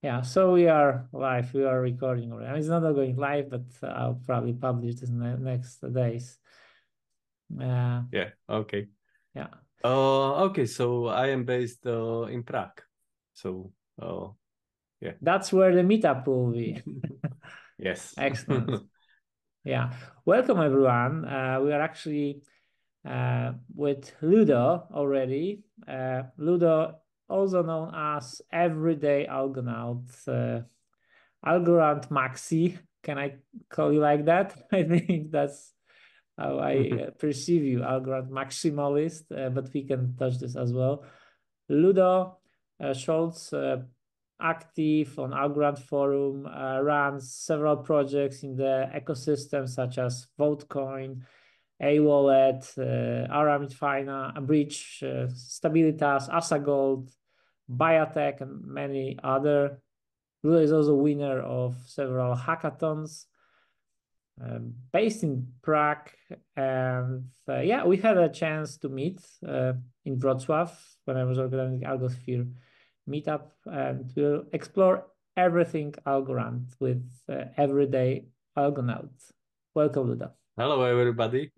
Yeah, so we are live. We are recording already. It's not going live, but I'll probably publish this in the next days. Uh, yeah. Okay. Yeah. Uh, okay. So I am based uh, in Prague. So, uh, yeah. That's where the meetup will be. yes. Excellent. yeah. Welcome, everyone. Uh, we are actually uh, with Ludo already. Uh, Ludo also known as Everyday Algonaut, uh, Algorand Maxi. Can I call you like that? I think that's how I uh, perceive you, Algorand Maximalist, uh, but we can touch this as well. Ludo uh, Scholtz, uh, active on Algorand Forum, uh, runs several projects in the ecosystem such as Votecoin, a wallet, uh, Aramid Fina, Bridge, uh, Stabilitas, Asagold, Biatec, and many other. Ludo is also winner of several hackathons. Um, based in Prague, and uh, yeah, we had a chance to meet uh, in Wrocław when I was organizing Algosphere meetup, and we'll explore everything Algorand with uh, everyday Algonaut. Welcome, Ludo. Hello, everybody.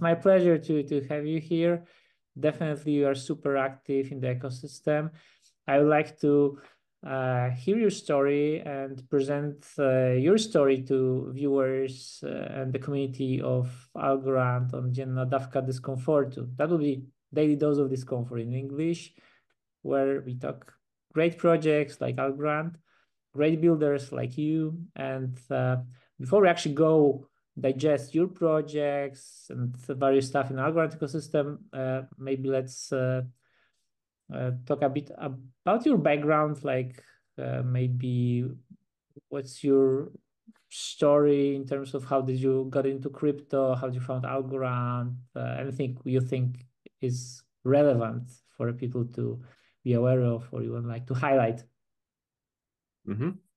My pleasure to, to have you here. Definitely, you are super active in the ecosystem. I would like to uh, hear your story and present uh, your story to viewers uh, and the community of Algorand on Dzienna Dawka Dyskomfortu. That will be Daily Dose of Discomfort in English, where we talk great projects like Algorand, great builders like you. And uh, before we actually go digest your projects and various stuff in Algorand ecosystem, uh, maybe let's uh, uh, talk a bit about your background, like uh, maybe what's your story in terms of how did you got into crypto, how did you found Algorand, uh, anything you think is relevant for people to be aware of or you would like to highlight? Mm -hmm.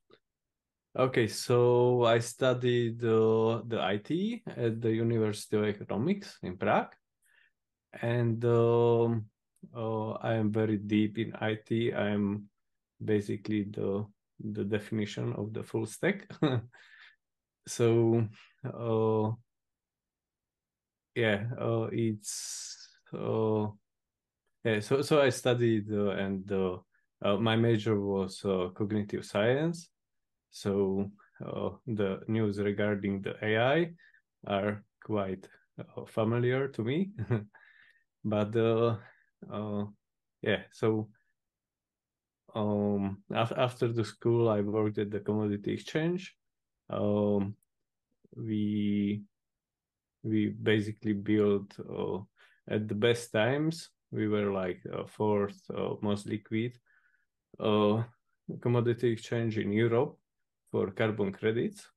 Okay, so I studied uh, the IT at the University of Economics in Prague, and um, uh, I am very deep in IT. I am basically the the definition of the full stack. so, uh, yeah, uh, it's uh, yeah. So so I studied uh, and my major was cognitive science so uh, the news regarding the AI are quite uh, familiar to me. but uh, uh, yeah, so um, af- after the school, I worked at the commodity exchange. Um, we we basically built uh, at the best times. We were like fourth most liquid commodity exchange in Europe for carbon credits.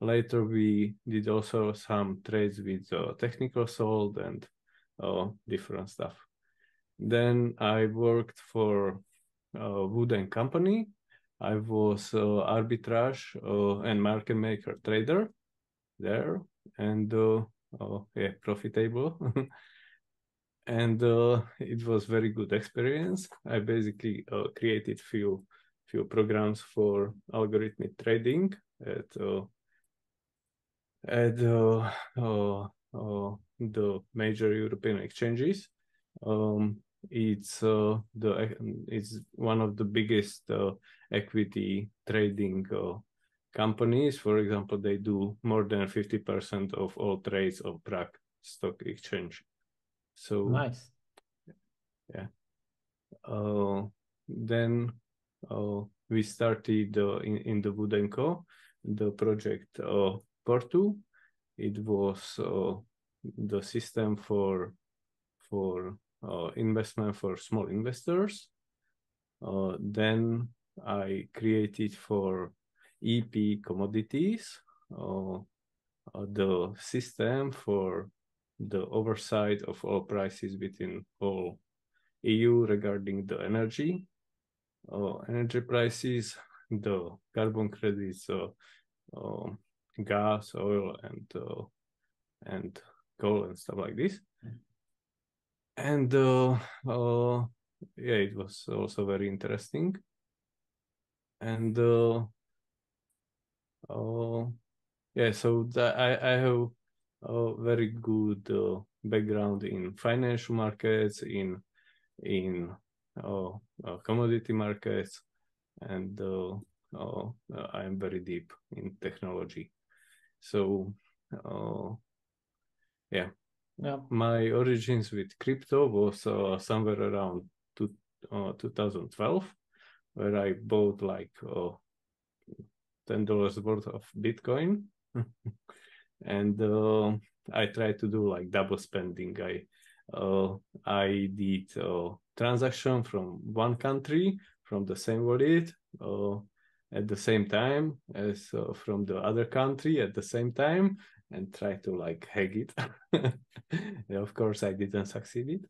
Later, we did also some trades with uh, technical salt and uh, different stuff. Then I worked for a Wood & Company. I was uh, arbitrage uh, and market maker trader there, and uh, uh, yeah, profitable. and it was very good experience. I basically created few few programs for algorithmic trading at uh, at uh, uh, uh the major European exchanges. Um, it's uh, the it's one of the biggest uh, equity trading companies. For example, they do more than fifty percent of all trades of Prague Stock Exchange. So nice. Yeah. then we started uh, in, in the Wood & Co, the project uh, Portu. It was the system for for investment for small investors. uh, then I created for EP commodities uh, uh, the system for the oversight of all prices within all EU regarding the energy, uh, energy prices, the carbon credits, uh, gas, oil, and and coal and stuff like this. And uh, yeah, it was also very interesting. And uh, yeah, so that I, I have a very good uh, background in financial markets, in in uh, uh, commodity markets, and uh, uh, I am very deep in technology. So, uh, yeah. Yeah. My origins with crypto was uh, somewhere around two, uh, 2012, where I bought like uh, ten dollars worth of Bitcoin, and uh, I tried to do like double spending. I uh, I did a transaction from one country from the same wallet uh, at the same time as uh, from the other country at the same time and try to like hack it. of course, I didn't succeed. It.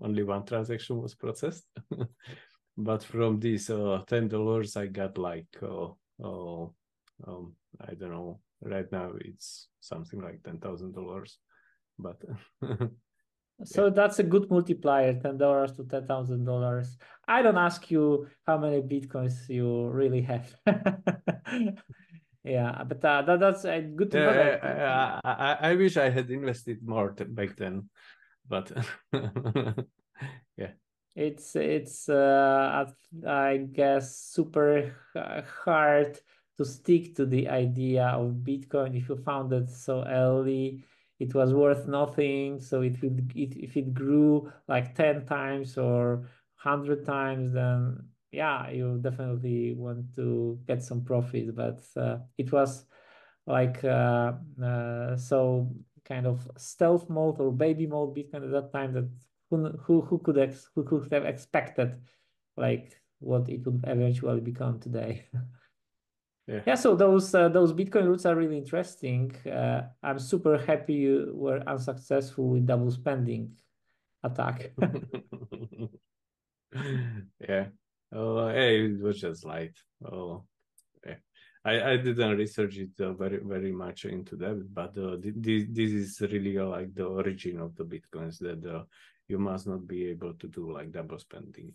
Only one transaction was processed. but from these uh, ten dollars, I got like uh, uh, um, I don't know. Right now, it's something like ten thousand dollars. But So yeah. that's a good multiplier, ten dollars to ten thousand dollars. I don't ask you how many bitcoins you really have. yeah, but uh, that, that's uh, good to yeah. I, I, I, wish I had invested more back then, but yeah, it's it's uh, I guess super hard to stick to the idea of Bitcoin if you found it so early it was worth nothing. So it would it, if it grew like 10 times or 100 times, then yeah, you definitely want to get some profit. But uh, it was like uh, uh, so kind of stealth mode or baby mode Bitcoin at that time that who who, who could ex- who could have expected like what it would eventually become today. yeah. yeah so those uh, those bitcoin roots are really interesting uh, i'm super happy you were unsuccessful with double spending attack yeah oh hey it was just light oh yeah. I, I didn't research it uh, very very much into that, but uh, this this is really uh, like the origin of the bitcoins that uh, you must not be able to do like double spending.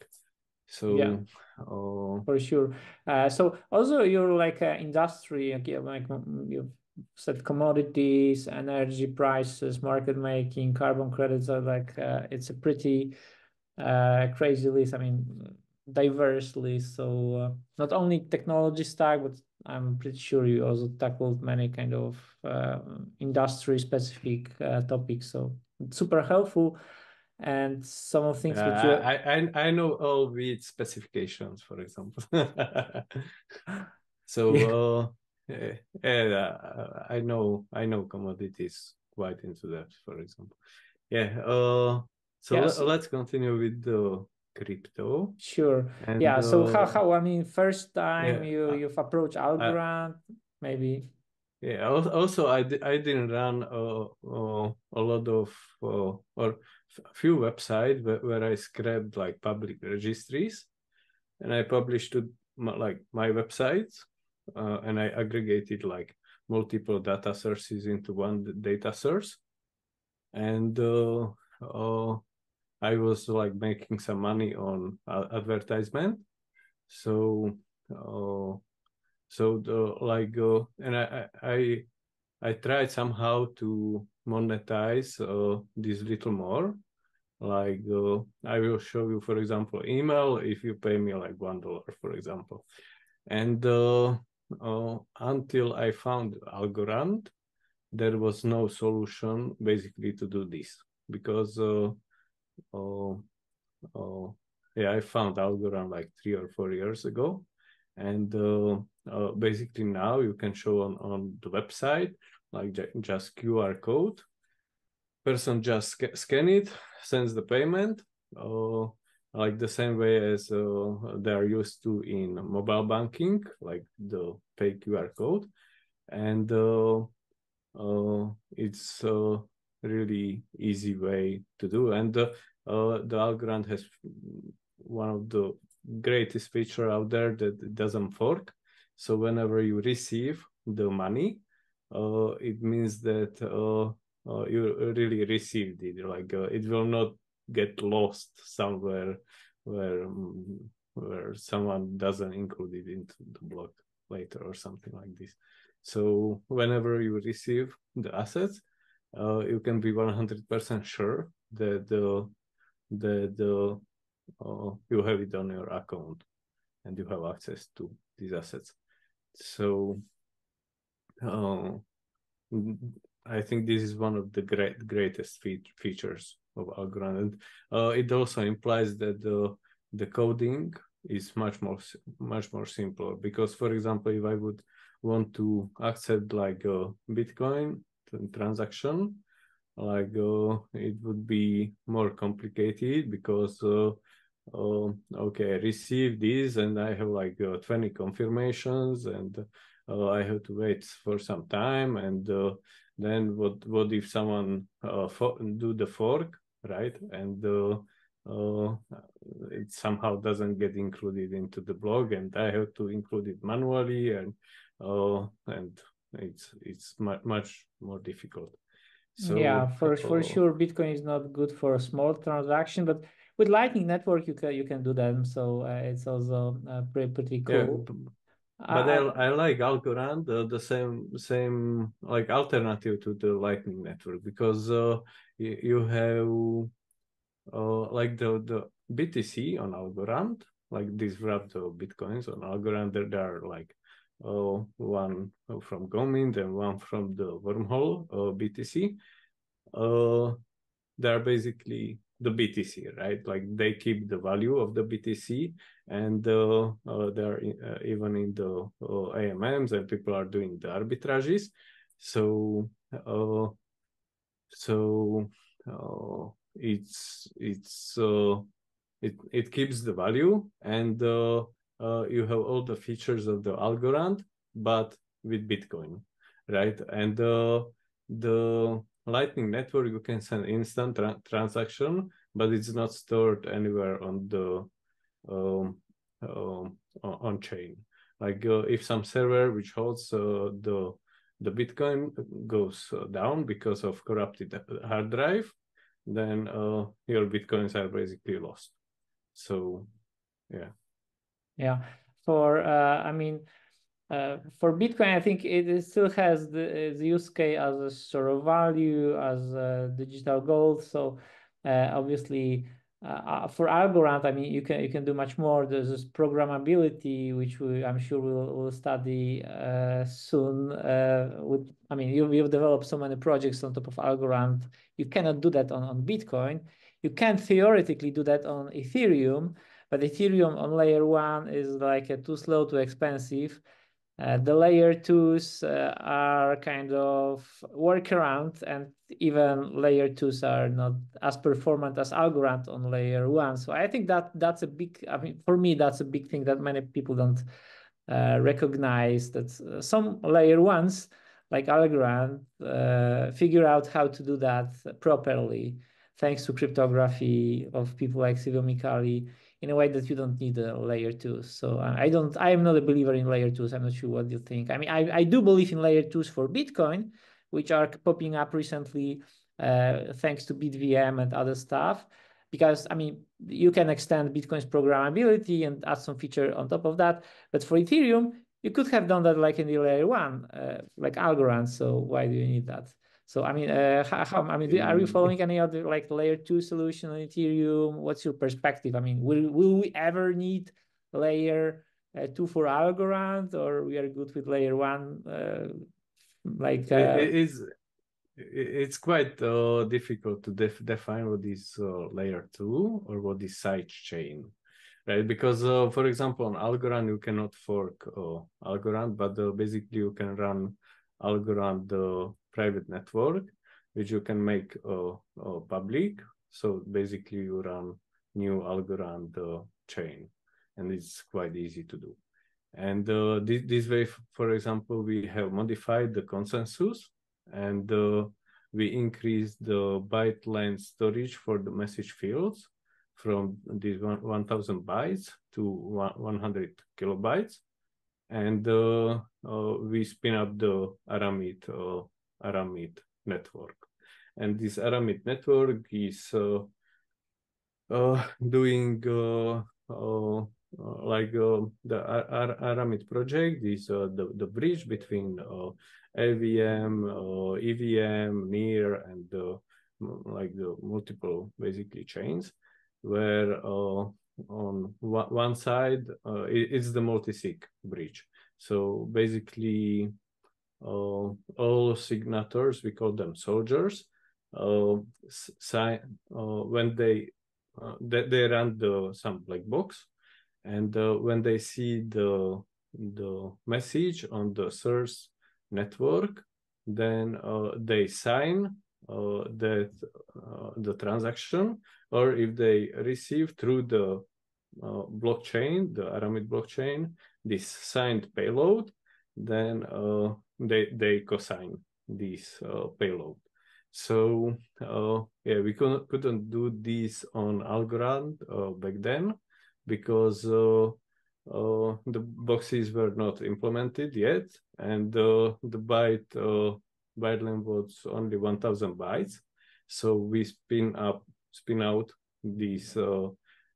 So yeah, uh, for sure. Uh, so also you're like an industry, like you said, commodities, energy prices, market making, carbon credits are like uh, it's a pretty uh, crazy list. I mean, diverse list. So uh, not only technology stack, but I'm pretty sure you also tackled many kind of uh, industry specific uh, topics. So super helpful and some of things uh, which you... I, I I know all with specifications, for example. so yeah. Uh, yeah, uh, I know I know commodities quite into that, for example. Yeah. Uh, so, yeah, so... let's continue with the crypto. Sure. And, yeah. So how how I mean, first time yeah, you you've approached Algorand, maybe yeah also i i didn't run uh, uh, a lot of uh, or a few websites where, i scraped like public registries and i published to my, like my websites uh, and i aggregated like multiple data sources into one data source and uh, uh, i was like making some money on advertisement so so the like uh, and I, I I tried somehow to monetize uh, this little more. Like uh, I will show you, for example, email if you pay me like one dollar, for example. And uh, uh, until I found Algorand, there was no solution basically to do this because uh, uh, uh, yeah, I found Algorand like three or four years ago, and basically now you can show on, on the website like just QR code. Person just sc scan it, sends the payment. Uh, like the same way as uh, they are used to in mobile banking, like the pay QR code, and uh, uh, it's a really easy way to do. And uh, the Algorand has one of the greatest feature out there that doesn't fork. So whenever you receive the money, uh, it means that uh, uh, you really received it. Like it will not get lost somewhere where mm, where someone doesn't include it into the block later or something like this. So whenever you receive the assets, uh, you can be 100% sure that the the the uh, you have it on your account and you have access to these assets. So uh, I think this is one of the great greatest fe- features of Algorand. And uh, it also implies that the the coding is much more much more simpler because, for example, if I would want to accept like a Bitcoin transaction, like uh, it would be more complicated because uh, uh, okay, I receive this and I have like uh, 20 confirmations and uh, I have to wait for some time and uh, then what what if someone uh, do the fork right? And uh, uh, it somehow doesn't get included into the blog and i have to include it manually and uh, and it's it's much much more difficult. So yeah for for uh, sure bitcoin is not good for a small transaction but with lightning network you can you can do them. So uh, it's also uh, pretty, pretty cool. yeah, but I, I, like Algorand, the, the same same like alternative to the Lightning network because uh, you, you have uh, like the the BTC on Algorand, like these wrapped bitcoins on Algorand. There, there are like uh, one from Gomint and one from the wormhole uh, BTC. Uh, they're basically the BTC, right? Like they keep the value of the BTC, and uh, uh, they're in, uh, even in the uh, AMMs, and people are doing the arbitrages. So, uh, so uh, it's it's it it keeps the value, and you have all the features of the Algorand, but with Bitcoin, right? And the Lightning Network, you can send instant tra- transaction, but it's not stored anywhere on the um, um, on chain. Like uh, if some server which holds uh, the the Bitcoin goes uh, down because of corrupted hard drive, then uh, your Bitcoins are basically lost. So, yeah. Yeah. For uh, I mean, uh, for Bitcoin, I think it, still has the, the use case as a store of value, as digital gold. So obviously, uh, for Algorand, I mean, you can you can do much more. There's this programmability, which we I'm sure we'll, we'll study uh, soon. Uh, with I mean, you you've developed so many projects on top of Algorand. You cannot do that on on Bitcoin. You can theoretically do that on Ethereum, but Ethereum on layer one is like too slow, too expensive. Uh, the layer twos uh, are kind of workaround, and even layer twos are not as performant as Algorand on layer one. So I think that that's a big. I mean, for me, that's a big thing that many people don't uh, recognize. That uh, some layer ones, like Algorand, uh, figure out how to do that properly, thanks to cryptography of people like Silvio in a way that you don't need a layer two. So uh, I don't, I am not a believer in layer twos. I'm not sure what you think. I mean, I, I do believe in layer twos for Bitcoin, which are popping up recently uh, thanks to BitVM and other stuff. Because I mean, you can extend Bitcoin's programmability and add some feature on top of that. But for Ethereum, you could have done that like in the layer one, uh, like Algorand. So why do you need that? So I mean, uh, how, I mean, are you following any other like layer two solution on Ethereum? What's your perspective? I mean, will will we ever need layer uh, two for Algorand, or we are good with layer one? Uh, like uh... it is, it's quite uh, difficult to def- define what is uh, layer two or what is side chain right? Because, uh, for example, on Algorand, you cannot fork uh, Algorand, but uh, basically you can run Algorand uh, private network, which you can make uh, uh, public. So basically, you run new Algorand uh, chain, and it's quite easy to do. And uh, this, this way, for example, we have modified the consensus and uh, we increased the byte length storage for the message fields from these 1000 bytes to 100 kilobytes. And uh, we spin up the Aramid, Aramid network. And this Aramid network is uh, uh, doing uh, like the Ar Ar Aramid project is the, the bridge between AVM, EVM, NEAR, and like the multiple basically chains where uh, on one side uh, it's the multi-sig bridge. So basically, all signators we call them soldiers. sign when they, they they run the some black box, and when they see the the message on the source network, then uh, they sign uh, that uh, the transaction, or if they receive through the uh, blockchain, the Aramid blockchain, this signed payload, then uh, they they cosign this uh, payload. So uh, yeah, we couldn't couldn't do this on Algorand back then because uh, the boxes were not implemented yet, and uh, the byte uh, byte length was only 1,000 bytes. So we spin up, spin out this uh,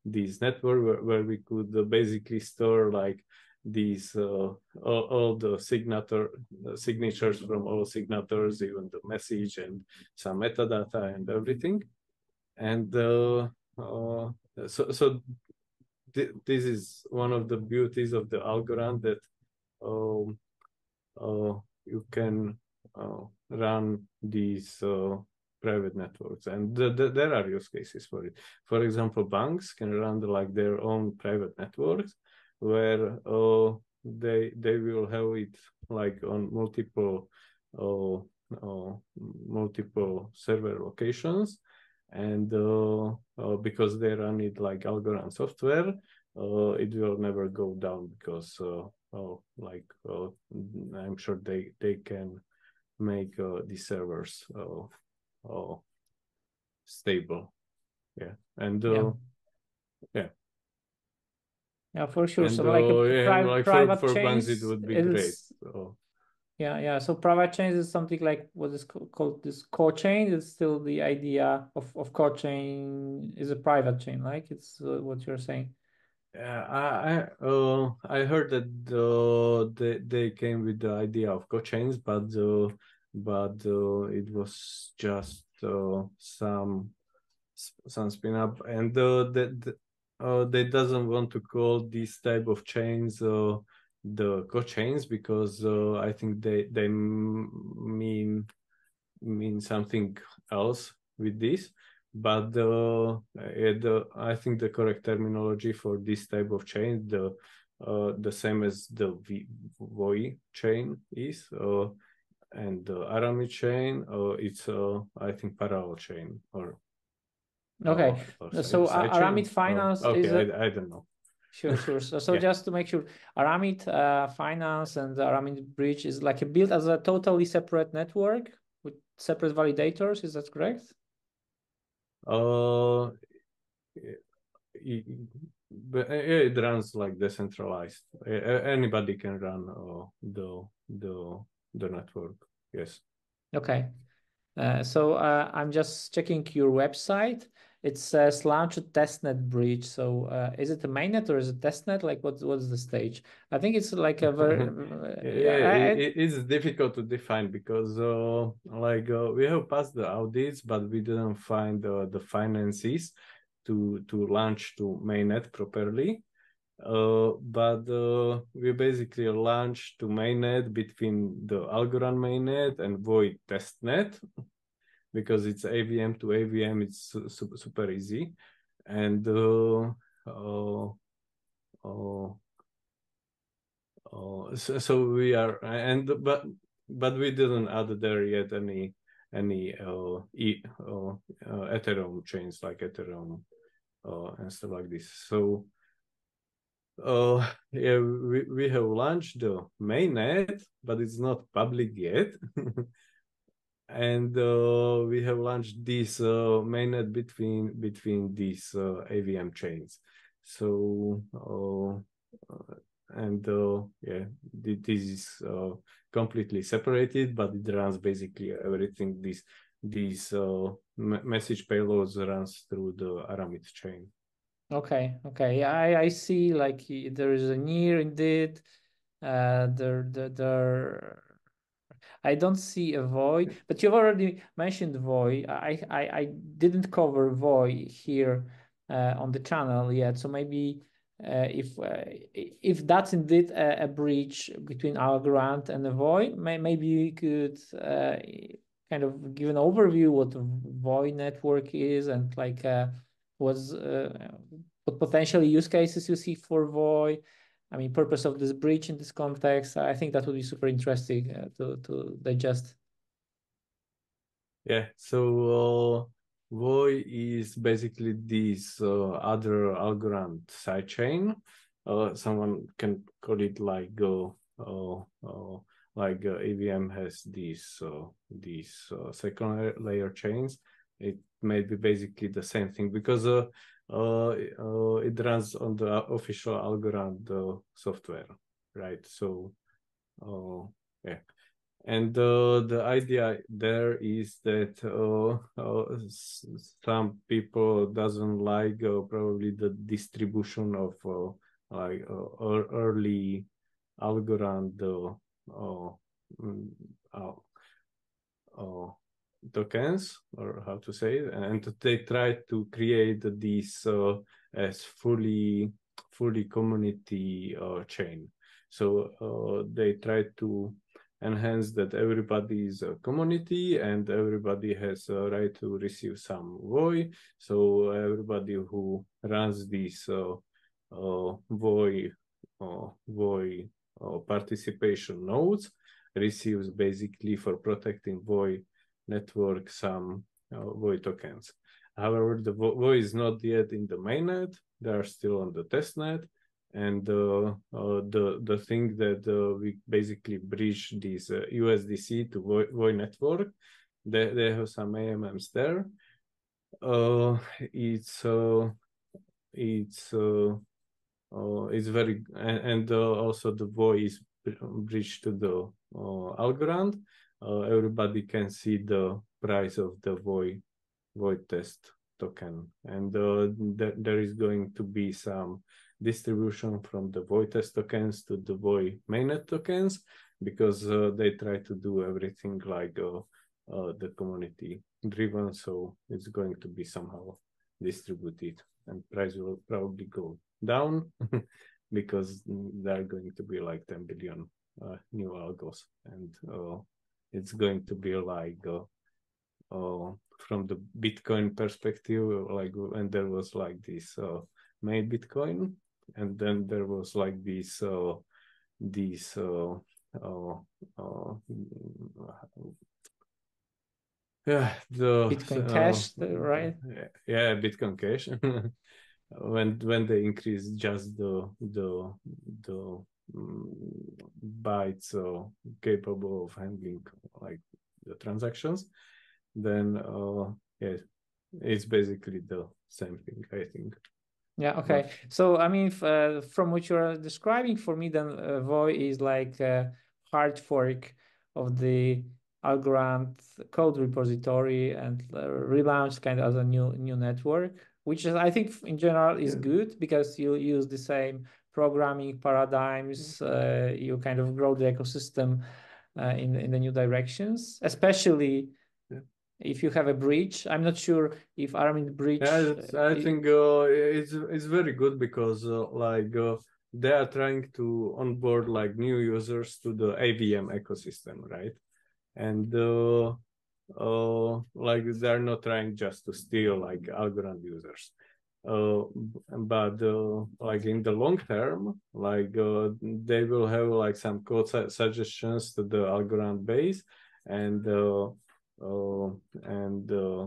this network where, where we could uh, basically store like these uh, all, all, the signature signatures from all signatures, even the message and some metadata and everything. And so so th this is one of the beauties of the Algorand that um, uh, you can uh, run these uh, private networks and th th there are use cases for it for example banks can run the, like their own private networks where uh, they they will have it like on multiple uh, uh, multiple server locations and uh, uh, because they run it like Algorand software, uh, it will never go down because oh, like I'm sure they they can make the servers stable. Yeah, and yeah. yeah. Yeah, for sure. And, so like a yeah, pri like private for, for banks, it would be is, great. So. Yeah, yeah. So private chains is something like what is called this co-chain. It's still the idea of of co-chain is a private chain, like it's uh, what you're saying. Yeah, I I, uh, I heard that uh, they they came with the idea of co-chains, but uh, but uh, it was just uh, some some spin up, and uh, that uh, they doesn't want to call this type of chains uh, the co-chains because uh, I think they they mean mean something else with this. But uh, the, I think the correct terminology for this type of chain, the uh, the same as the v- VOI chain is, uh, and the Aramid chain, uh, it's uh, I think parallel chain or. Okay, or so Aramid Finance okay, is. A... I, I don't know. Sure, sure. So, so yeah. just to make sure, Aramid uh, Finance and Aramid Bridge is like a built as a totally separate network with separate validators. Is that correct? Uh, it, it runs like decentralized. Anybody can run uh, the the the network. Yes. Okay. Uh, so uh, I'm just checking your website it says launch a testnet bridge. So uh, is it a mainnet or is it testnet? Like what's what's the stage? I think it's like a very yeah. it, it's difficult to define because uh, like uh, we have passed the audits, but we didn't find uh, the finances to to launch to mainnet properly. Uh, but uh, we basically launched to mainnet between the Algorand mainnet and Voi testnet because it's AVM to AVM, it's su super easy. And uh, uh, uh, uh, so, so, we are, and but but we didn't add there yet any any uh, e, uh, Ethereum chains like Ethereum and stuff like this. So uh, yeah, we, we have launched the mainnet, but it's not public yet. and uh, we have launched this uh, mainnet between between these uh, AVM chains. So uh, uh, and uh, yeah, this is completely separated, but it runs basically everything. This these message payloads runs through the Aramid chain. Okay, okay. I I see like there is a near indeed. Uh there there there I don't see a Voi, but you've already mentioned Voi. I I, I didn't cover Voi here uh, on the channel yet, so maybe uh, if uh, if that's indeed a, a, bridge between Algorand and the Voi, may, maybe you could uh, kind of give an overview what the Voi network is and like uh, was uh, what potentially use cases you see for Voi I mean, purpose of this bridge in this context. I think that would be super interesting uh, to to digest. Yeah. So uh, is basically this uh, other Algorand sidechain. Uh, someone can call it like uh, uh, uh like uh, AVM has these uh, these uh, second layer chains. It may be basically the same thing because uh, uh, it runs on the official Algorand software, right? So, uh, yeah. And uh, the idea there is that uh, some people doesn't like probably the distribution of like early Algorand tokens or how to say it and they try to create this uh, as fully fully community uh, chain. So uh, they try to enhance that everybody is a community and everybody has a right to receive some Voi. So everybody who runs this uh, uh, Voi Voi participation nodes receives basically for protecting Voi network some uh, Voi tokens. However, the Voi is not yet in the mainnet; they are still on the testnet. And uh, uh, the the thing that uh, we basically bridge this USDC uh, to Voi, Voi network, they, they have some AMMs there. Uh, it's it's it's very and, and also the Voi is bridged to the Algorand uh, everybody can see the price of the Voi void test token. And uh, th there is going to be some distribution from the Voi test tokens to the Voi mainnet tokens because uh, they try to do everything like uh, uh, the community driven. So it's going to be somehow distributed and price will probably go down because there are going to be like 10 billion uh, new algos and it's going to be like uh, uh, from the Bitcoin perspective, like when there was like this uh, main Bitcoin, and then there was like this uh, this uh, uh, uh, yeah the Bitcoin Cash, right? Yeah, Bitcoin Cash. when when they increase just the the the bytes uh, capable of handling like the transactions, then uh, yeah, it's basically the same thing, I think. Yeah. Okay. But, so I mean, uh, from what you're describing, for me, then uh, Voi is like a hard fork of the Algorand code repository and uh, relaunched kind of as a new new network, which is I think in general is yeah. good because you use the same programming paradigms, uh, you kind of grow the ecosystem uh, in in the new directions, especially yeah. if you have a bridge. I'm not sure if Aramid bridge. Yeah, I it, think uh, it's it's very good because uh, like uh, they are trying to onboard like new users to the AVM ecosystem, right? And uh, uh, like they're not trying just to steal like Algorand users uh, but uh, like in the long term like uh, they will have like some code su suggestions to the algorithm base and uh, uh, and uh,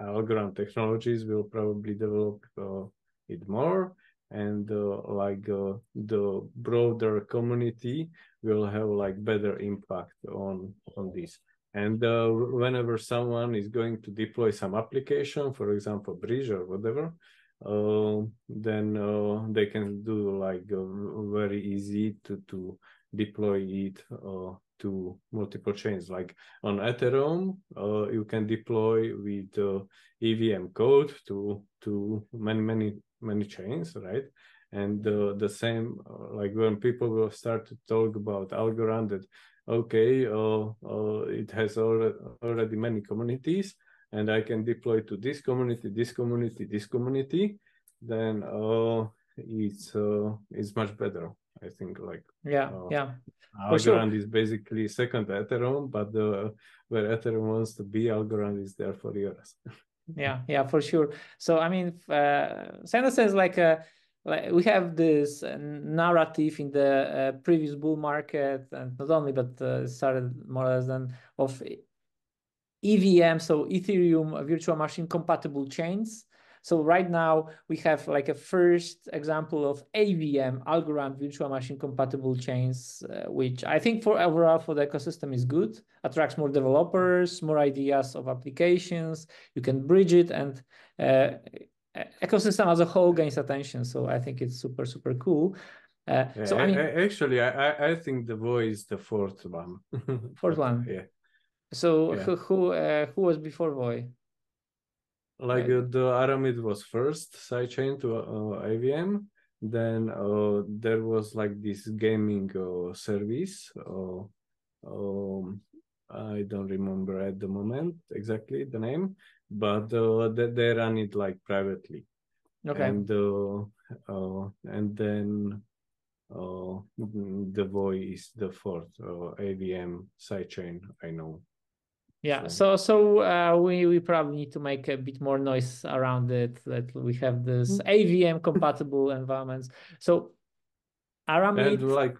Algorand technologies will probably develop it more. And like the broader community will have like better impact on on this and uh, whenever someone is going to deploy some application for example bridge or whatever uh, then uh, they can do like uh, very easy to to deploy it to multiple chains like on ethereum you can deploy with evm code to to many many many chains, right? And uh, the same, uh, like when people will start to talk about Algorand, that okay, uh, uh, it has already, already many communities, and I can deploy to this community, this community, this community, then uh, it's uh, it's much better. I think like yeah, uh, yeah. Algorand sure. is basically second Ethereum, but the, where Ethereum wants to be, Algorand is there for years. yeah yeah for sure so i mean uh santa says like uh like we have this narrative in the uh, previous bull market and not only but uh, started more or less than of evm so ethereum virtual machine compatible chains so right now we have like a first example of AVM, Algorand virtual machine compatible chains, uh, which I think for overall for the ecosystem is good, attracts more developers, more ideas of applications. You can bridge it and uh, ecosystem as a whole gains attention. So I think it's super, super cool. Uh, so I, mean, actually, I, I think the Voi is the fourth one. fourth one. Yeah. So yeah. who who, uh, who was before Voi? like uh, the Aramid was first sidechain to uh, AVM. Then uh, there was like this gaming uh, service. Uh, um, I don't remember at the moment exactly the name, but uh, they, they run it like privately. Okay. And and then the Voi is the fourth AVM sidechain I know yeah so so uh, we we probably need to make a bit more noise around it that we have this mm-hmm. avm compatible environments so aramid and like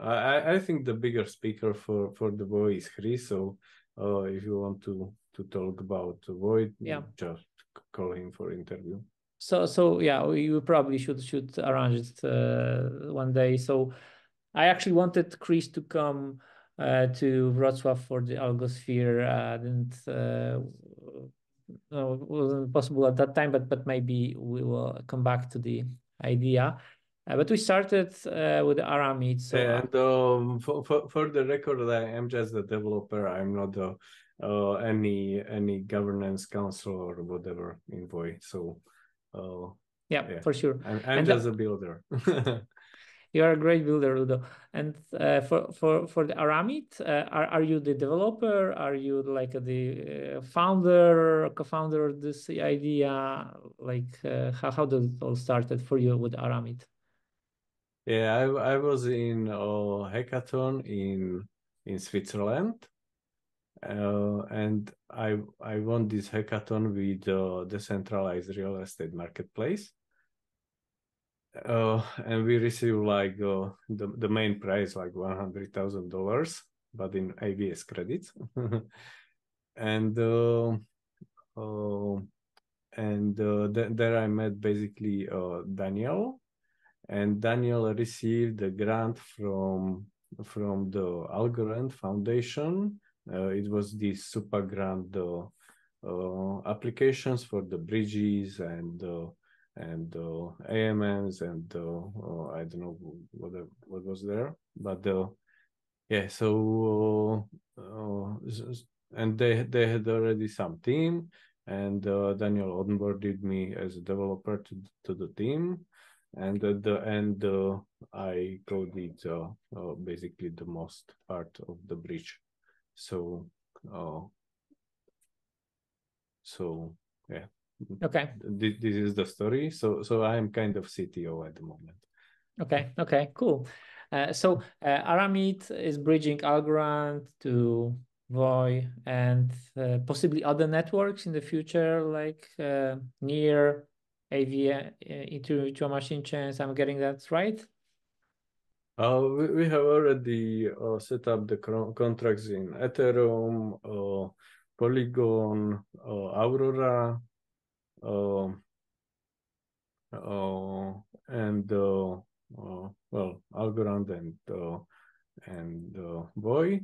i i think the bigger speaker for for the Voi is chris so uh, if you want to to talk about Voi yeah just call him for interview so so yeah we, probably should should arrange it uh, one day so i actually wanted chris to come uh, to Wrocław for the Algosphere. Uh, didn't uh, no, wasn't possible at that time, but but maybe we will come back to the idea. Uh, but we started uh, with Aramid. So and um, for, for, for the record, I am just a developer. I'm not uh, any any governance council or whatever in Voi. So yeah, yeah, for sure. I'm, I'm just a builder. You're a great builder, Ludo. And uh, for for for the Aramid, uh, are are you the developer? Are you like the uh, founder, co-founder of this idea? Like uh, how how did it all started for you with Aramid? Yeah, I I was in a hackathon in in Switzerland. Uh, and I I won this hackathon with the decentralized real estate marketplace uh, and we received like uh, the the main prize like one hundred thousand dollars, but in AWS credits, and uh, uh, and uh, th- there I met basically uh, Daniel, and Daniel received a grant from from the Algorand Foundation. Uh, it was this super grant uh, uh, applications for the bridges and uh, and uh, AMMs and uh, I don't know what what was there, but uh, yeah. So and they they had already some team, and Daniel onboarded me as a developer to to the team, and at the end uh, i coded uh, uh, basically the most part of the bridge so so yeah Okay. This, this is the story. So so I am kind of CTO at the moment. Okay. Okay. Cool. Uh, so uh, Aramid is bridging Algorand to Voi and uh, possibly other networks in the future, like uh, near AV uh, into virtual machine chance. I'm getting that right. Uh, we, we have already uh, set up the contracts in Ethereum. Uh, Polygon, Aurora, and well, Algorand and and Voi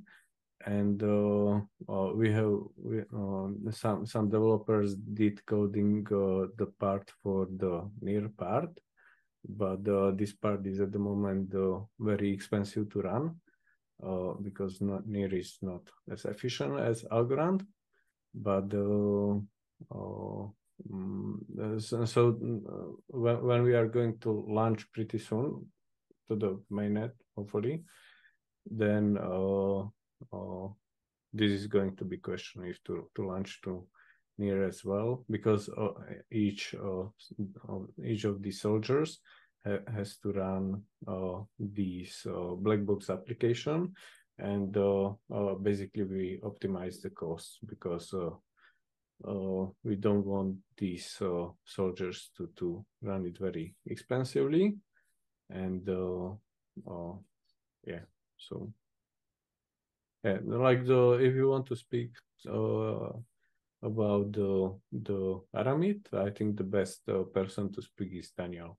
and uh, uh, we have we, uh, some some developers did coding the part for the near part but this part is at the moment very expensive to run because not near is not as efficient as algorand but Mm, so, so uh, when, when we are going to launch pretty soon to the mainnet, hopefully, then uh, this is going to be question if to, to launch to near as well because uh, each uh, each of the soldiers ha has to run uh, this uh, black box application. And uh, uh, basically we optimize the costs because we don't want these soldiers to to run it very expensively. And yeah so yeah, like the if you want to speak uh, about the the Aramid, I think the best uh, person to speak is Daniel,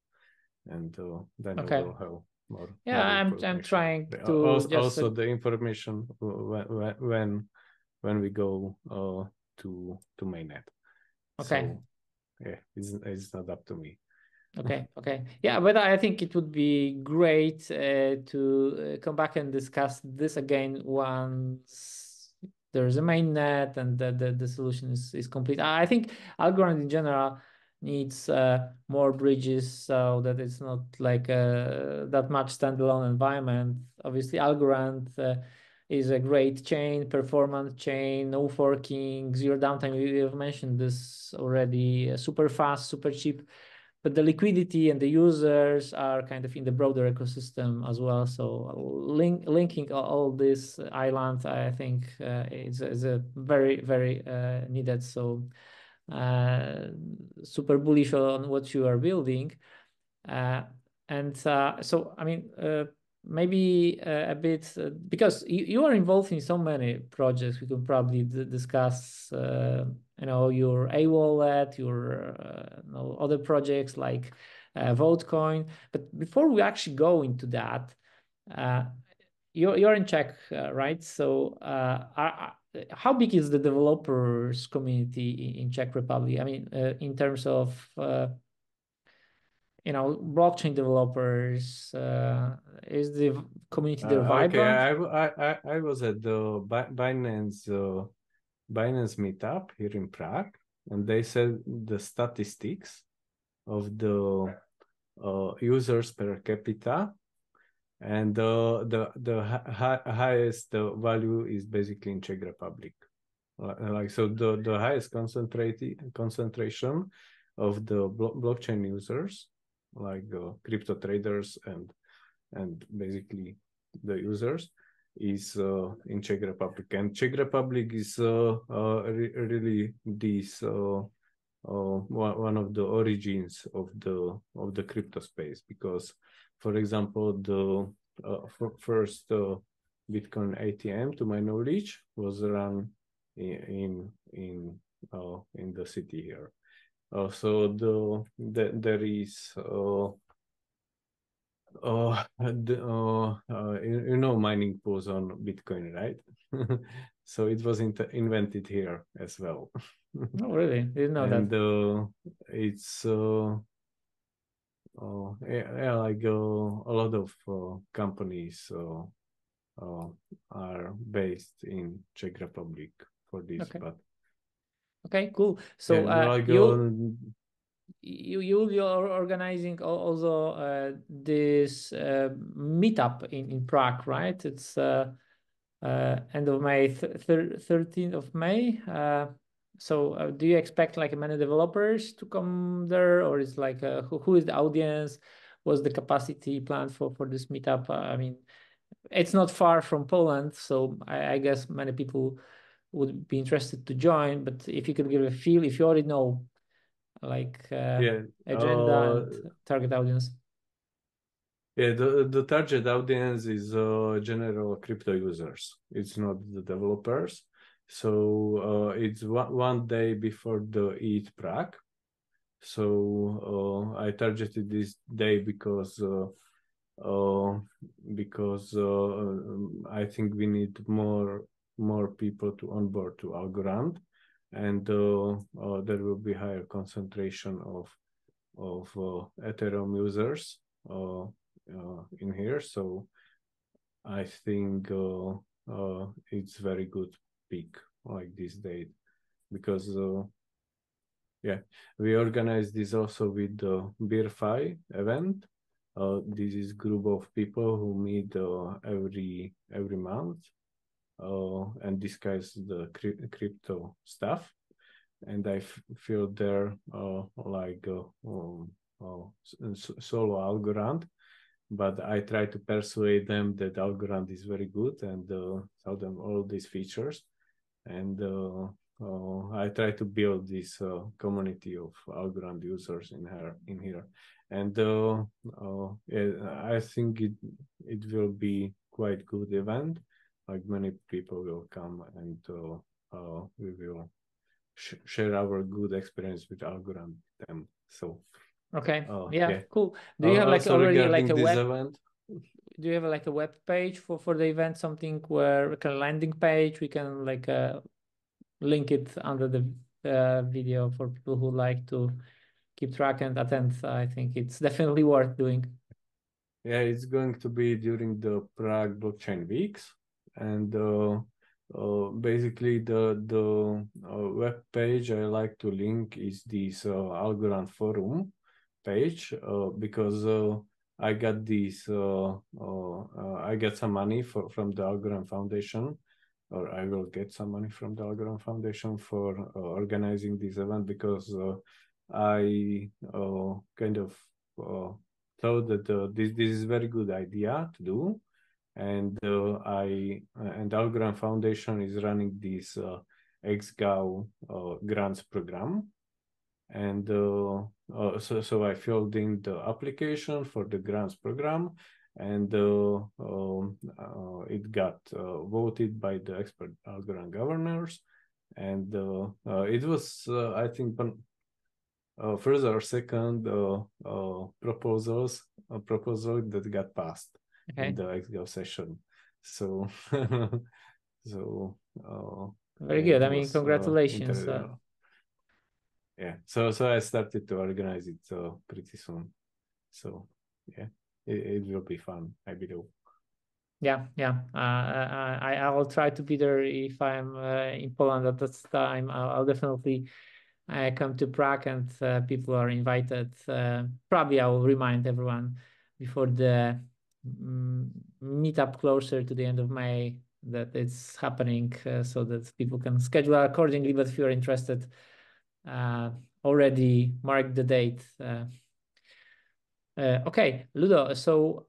and uh, Daniel okay. will have more. Yeah, more I'm I'm trying to also, also the information when when when we go uh, to to mainnet. Okay. So, yeah, it's it's not up to me okay okay. Yeah but i think it would be great uh, to uh, come back and discuss this again once there's a main net and the, the, the solution is, is complete. I think algorand in general needs uh, more bridges so that it's not like that much standalone environment. Obviously algorand uh, is a great chain performance chain no forking zero downtime. We have mentioned this already uh, super fast super cheap but the liquidity and the users are kind of in the broader ecosystem as well. So link, linking all these islands, I think, uh, is, is a very, very uh, needed. So uh, super bullish on what you are building. Uh, and uh, so, I mean, uh, maybe a bit because you, you are involved in so many projects we could probably discuss you know your a wallet your uh, you know, other projects like uh, votecoin. But before we actually go into that uh, you're, you're in czech uh, right? So uh, are, how big is the developers community in czech republic? I mean uh, in terms of you know blockchain developers is the community there vibrant? Okay I, I i was at the binance Binance meetup here in Prague, and they said the statistics of the uh, users per capita, and uh, the the hi highest value is basically in Czech Republic. Like so, the the highest concentrated concentration of the blo blockchain users, like uh, crypto traders and and basically the users, is uh, in Czech Republic, and Czech Republic is uh, uh, re really this one of the origins of the of the crypto space because, for example, the first Bitcoin ATM, to my knowledge, was run in in in, in the city here. Uh, so the, the there is uh, the, uh, uh, you, you, know mining pools on Bitcoin, right? so it was invented here as well. oh, really? Didn't know and, that. Uh, it's uh, uh, yeah, yeah, like a lot of uh, companies uh, uh, are based in Czech Republic for this, okay. but okay, cool. So yeah, uh, like, you you you you're organizing also uh, this uh, meetup in in Prague, right? It's uh, uh end of May, thirteenth of May. Uh, so uh, do you expect like many developers to come there, or is like who who is the audience? What's the capacity planned for for this meetup? I mean, it's not far from Poland, so I, I guess many people would be interested to join. But if you could give a feel, if you already know like uh, yeah. agenda uh, and target audience? Yeah the, the target audience is uh, general crypto users. It's not the developers. So uh, it's one, one day before the ETH Prague. So uh, I targeted this day because uh, uh, because uh, I think we need more more people to onboard to Algorand, and uh, uh, there will be higher concentration of of Ethereum users in here. So I think it's very good peak like this date because uh, yeah we organize this also with the BeerFi event uh, this is group of people who meet uh, every every month uh, and discuss the cri- crypto stuff and I f- feel there uh, like uh, um, uh, solo Algorand but I try to persuade them that Algorand is very good and uh, tell them all these features. And uh, uh, I try to build this uh, community of Algorand users in here. In here, and uh, uh, I think it it will be quite good event. Like many people will come and we will sh- share our good experience with Algorand them. So Okay. Oh, yeah, yeah, cool. Do you have like already like a web? Event? Do you have like a web page for for the event? Something where like a landing page we can like uh, link it under the uh, video for people who like to keep track and attend. I think it's definitely worth doing. Yeah, it's going to be during the Prague blockchain weeks, and uh, uh, basically the the uh, web page I like to link is this uh, Algorand forum page uh, because uh, I got these uh, I get some money for, from the Algorand Foundation or I will get some money from the Algorand Foundation for organizing this event because I kind of thought that uh, this this is very good idea to do, and uh, I and Algorand Foundation is running this uh, xGov grants program, and uh, uh, so, so I filled in the application for the grants program. And uh, um, uh, it got uh, voted by the expert Algorand governors. And uh, it was I think first or second proposals proposal that got passed okay. in the xGov session. So so very good. I mean congratulations yeah. So so i started to organize it so pretty soon. So yeah it, it will be fun i believe. Yeah yeah. Uh, i i will try to be there if i'm uh, in poland at that time. I'll, I'll definitely uh, come to prague and uh, people are invited. Uh, probably i will remind everyone before the um, meetup closer to the end of may that it's happening uh, so that people can schedule accordingly but if you're interested uh, already mark the date. Uh, uh, okay, Ludo. So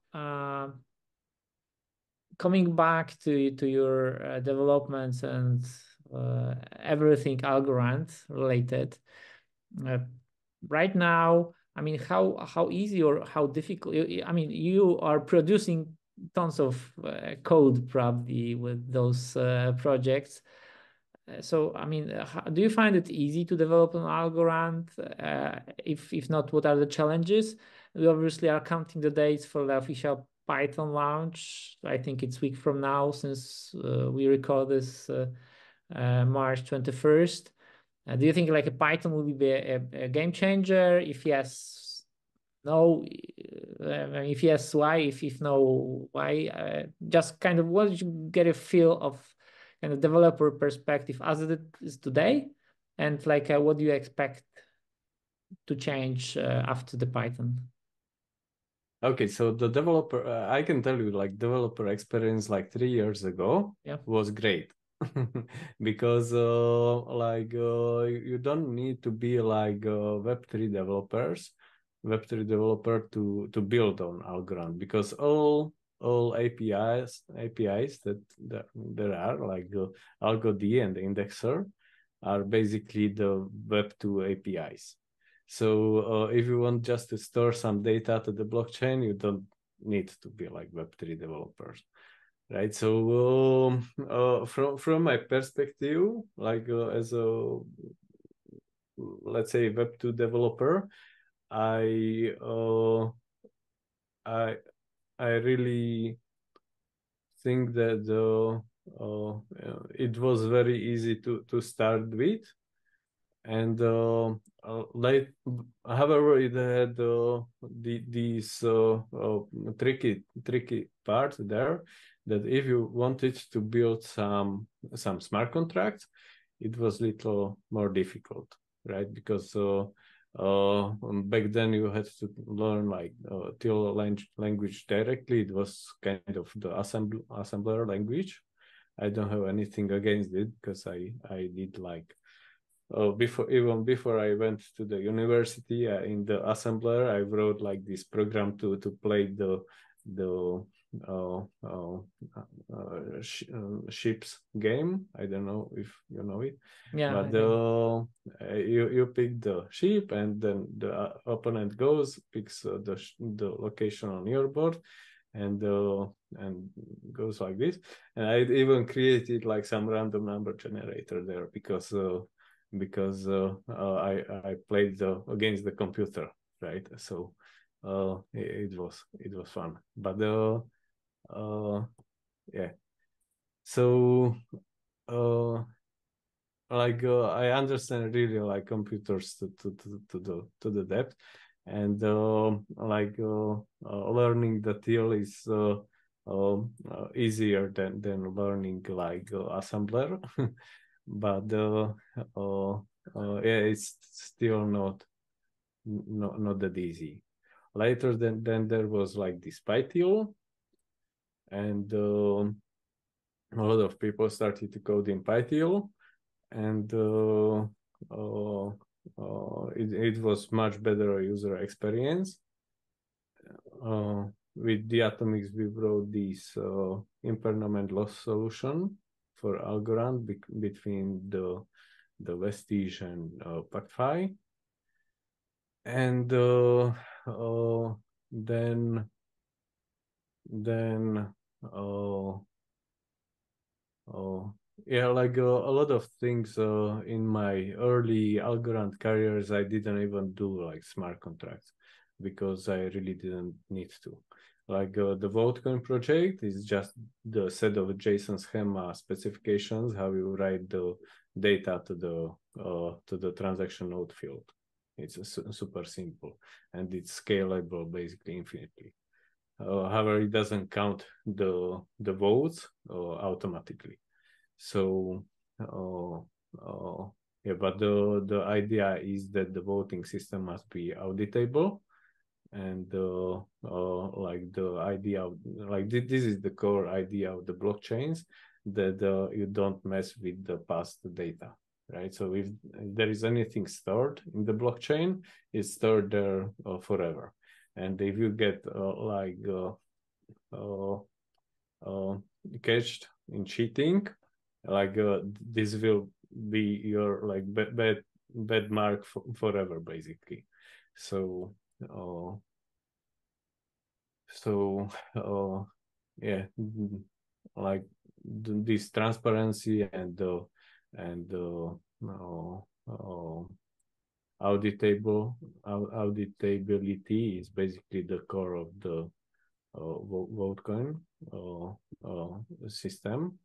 coming back to to your developments and everything Algorand related, right now i mean how how easy or how difficult i mean you are producing tons of uh, code probably with those uh, projects. Uh, so i mean uh, how, do you find it easy to develop an Algorand uh, if if not what are the challenges? We obviously are counting the dates for the official python launch. I think it's week from now since uh, we record this uh, uh, march 21st do you think like a python will be a, a game changer? If yes no if yes why? If if no why? Just kind of what did you get a feel of kind of developer perspective as it is today and like uh, what do you expect to change uh, after the python? Okay so the developer uh, i can tell you like developer experience like three years ago yeah. was great because uh, like uh, you don't need to be like uh, web3 developers web3 developer to to build on algorand because all all APIs APIs that, that there are like the AlgoD and the Indexer are basically the Web2 APIs. So uh, if you want just to store some data to the blockchain, you don't need to be like Web3 developers. Right? So uh, from from my perspective like uh, as a let's say web 2 developer i uh, i i really think that uh, uh, it was very easy to to start with. And uh, late however it had the, these tricky tricky part there that if you wanted to build some some smart contracts it was little more difficult right? Because uh, uh, back then you had to learn like uh, TEAL language directly. It was kind of the assembler assembler language. I don't have anything against it because i i did like uh, before even before I went to the university uh, in the assembler, I wrote like this program to to play the the sh- uh, ships game. I don't know if you know it. Yeah. But the, you you pick the ship and then the opponent goes picks the the location on your board and uh, and goes like this and i even created like some random number generator there because uh, because uh, uh, I I played the, against the computer, right? So uh, it, it, was it was fun, but uh, yeah. So uh, like uh, I understand really like computers to to to, to the to the depth, and uh, like uh, learning the TEAL is. Uh, um, uh, easier than than learning like uh, assembler but uh, uh, yeah, it's still not not not that easy. Later, then then there was like this Python, and uh, a lot of people started to code in Python, and uh, uh, uh, it it was much better user experience. Uh, with Diatomics, we wrote this uh, impermanent loss solution for Algorand be between the the Vestige and uh. And uh, then then uh, uh, yeah, like uh, a lot of things uh, in my early Algorand careers, I didn't even do like smart contracts because I really didn't need to like uh, the VoteCoin project is just the set of JSON schema specifications, how you write the data to the uh, to the transaction note field. It's su super simple and it's scalable basically infinitely. Uh, however, it doesn't count the the votes uh, automatically. So uh, yeah, but the the idea is that the voting system must be auditable and uh, uh, like the idea of like this is the core idea of the blockchains that uh, you don't mess with the past data right so if there is anything stored in the blockchain it's stored there forever and if you get uh, like uh, catched in cheating like this will be your like bad bad bad mark forever basically. So uh, so uh, yeah like this transparency and uh, and uh, uh, auditable auditability is basically the core of the uh, VoteCoin uh, uh, system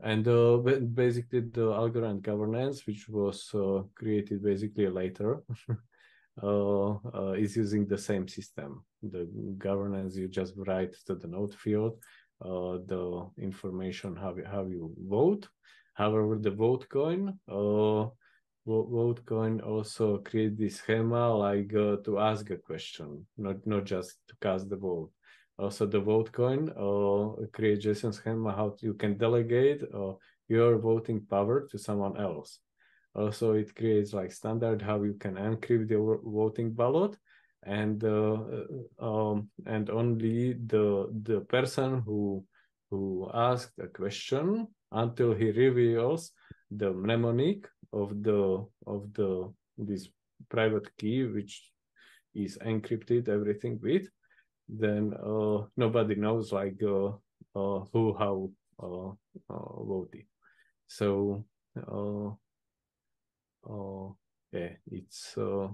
and uh, basically the Algorand governance which was uh, created basically later uh, uh, is using the same system. The governance you just write to the note field, the information how you, how you vote. However, the vote coin, uh, vote coin also create this schema like uh, to ask a question, not not just to cast the vote. Also, the vote coin uh, create JSON schema how you can delegate uh, your voting power to someone else. Also, it creates like standard how you can encrypt the voting ballot, and uh, uh, um, and only the the person who who asked a question until he reveals the mnemonic of the of the this private key which is encrypted everything with then uh, nobody knows like uh, uh, who how uh, uh, voted. So uh, uh, yeah, it's uh,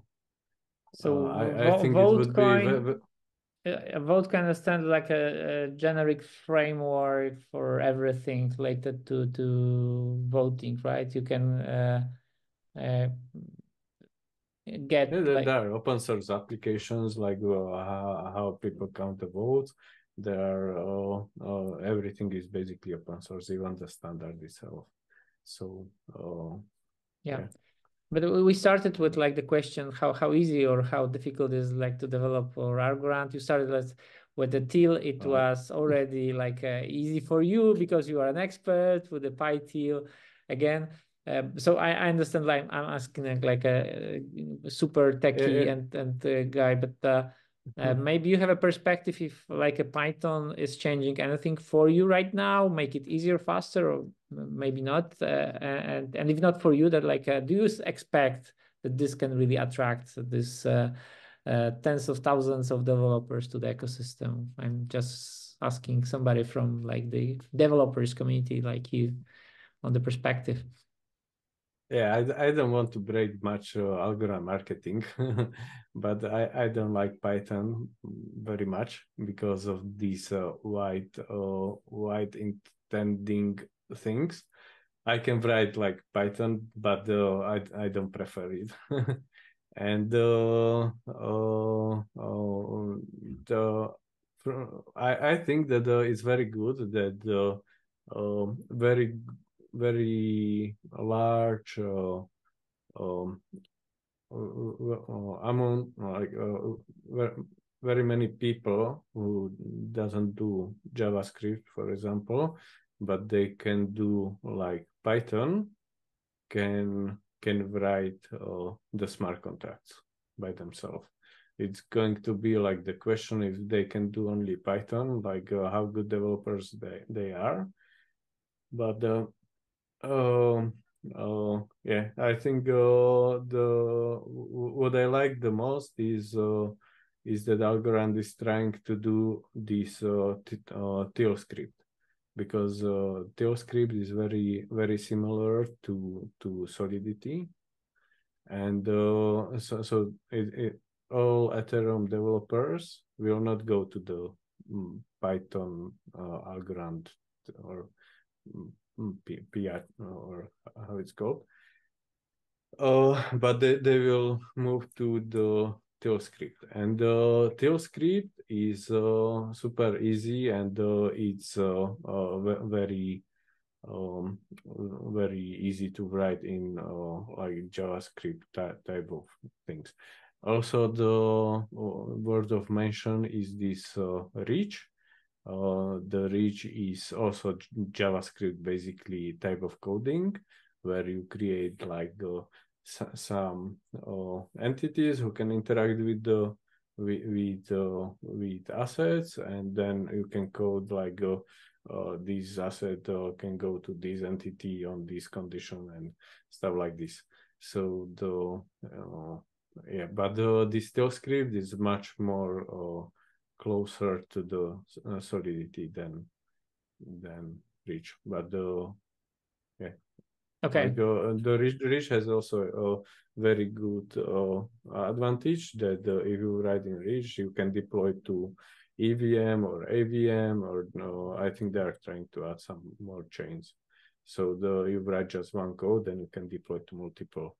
So uh, I, I think it would be a vote kind of stand like a, a generic framework for everything related to to voting, right? You can uh, uh, get Yeah, there, like there are open source applications like uh, how, how people count the votes. There are uh, uh, everything is basically open source, even the standard itself. So uh, yeah. yeah. But we started with like the question how how easy or how difficult is like to develop or Algorand. You started with with the TEAL. It Uh, was already like uh, easy for you because you are an expert with the PyTeal. Again, um, so I, I understand. Like I'm asking like, like a, super techie eh. and and uh, guy, but uh, uh, maybe you have a perspective if like a Python is changing anything for you right now, make it easier, faster, or maybe not. Uh, and and if not for you, that like, uh, do you expect that this can really attract this uh, uh, tens of thousands of developers to the ecosystem? I'm just asking somebody from like the developers community, like you, on the perspective. Yeah, I, I don't want to break much uh, Algorand marketing, but I, I don't like Python very much because of these uh, wide uh, wide intending things. I can write like Python, but uh, I I don't prefer it. and uh, uh, uh, the I I think that uh, it's very good that very very large uh, um, uh, among like uh, very many people who doesn't do JavaScript, for example, but they can do like Python, can can write uh, the smart contracts by themselves. It's going to be like the question if they can do only Python, like uh, how good developers they, they are. But uh, um, uh, yeah, I think uh, the what I like the most is uh, is that Algorand is trying to do this uh, uh, script because uh, script is very very similar to to Solidity, and uh, so so it, it, all Ethereum developers will not go to the mm, Python uh, Algorand or mm, mm, P- PI or how it's called. Uh, but they, they will move to the TEALScript, and the TEALScript is uh, super easy and uh, it's uh, uh, ve- very um, very easy to write in uh, like JavaScript ty- type of things. Also, the word of mention is this reach. Uh, the reach is also JavaScript basically type of coding where you create like uh, some uh, entities who can interact with the with with, uh, with assets and then you can code like uh, uh, this asset uh, can go to this entity on this condition and stuff like this. So the uh, yeah but the this TEALScript is much more uh, closer to the uh, solidity than than reach but the yeah Okay. like uh, the reach, reach has also a very good uh, advantage that uh, if you write in reach you can deploy to EVM or AVM or no, I think they are trying to add some more chains. So the you write just one code, then you can deploy to multiple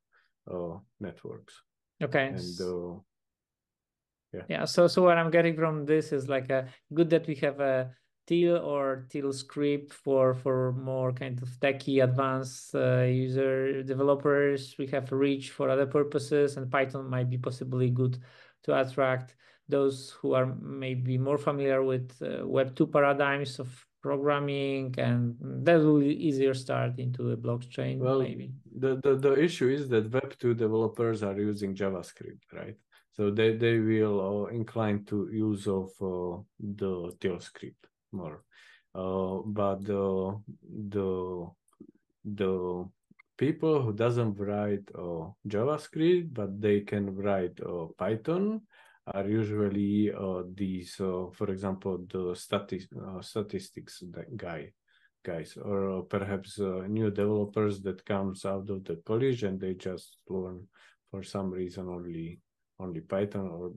uh, networks. Okay. And uh, Yeah, so so what I'm getting from this is like a good that we have a TEAL or TEALScript for for more kind of techie advanced uh, user developers. We have Reach for other purposes, and Python might be possibly good to attract those who are maybe more familiar with uh, Web two paradigms of programming, and that will be easier start into a blockchain well, maybe. the, the the issue is that Web two developers are using JavaScript, right? So they they will uh, incline to use of uh, the TEALScript more. Uh, but the the the people who doesn't write uh, JavaScript but they can write uh, Python are usually uh, these, for example, the stati- uh, statistics guy guys, or perhaps new developers that comes out of the college and they just learn for some reason only only Python, or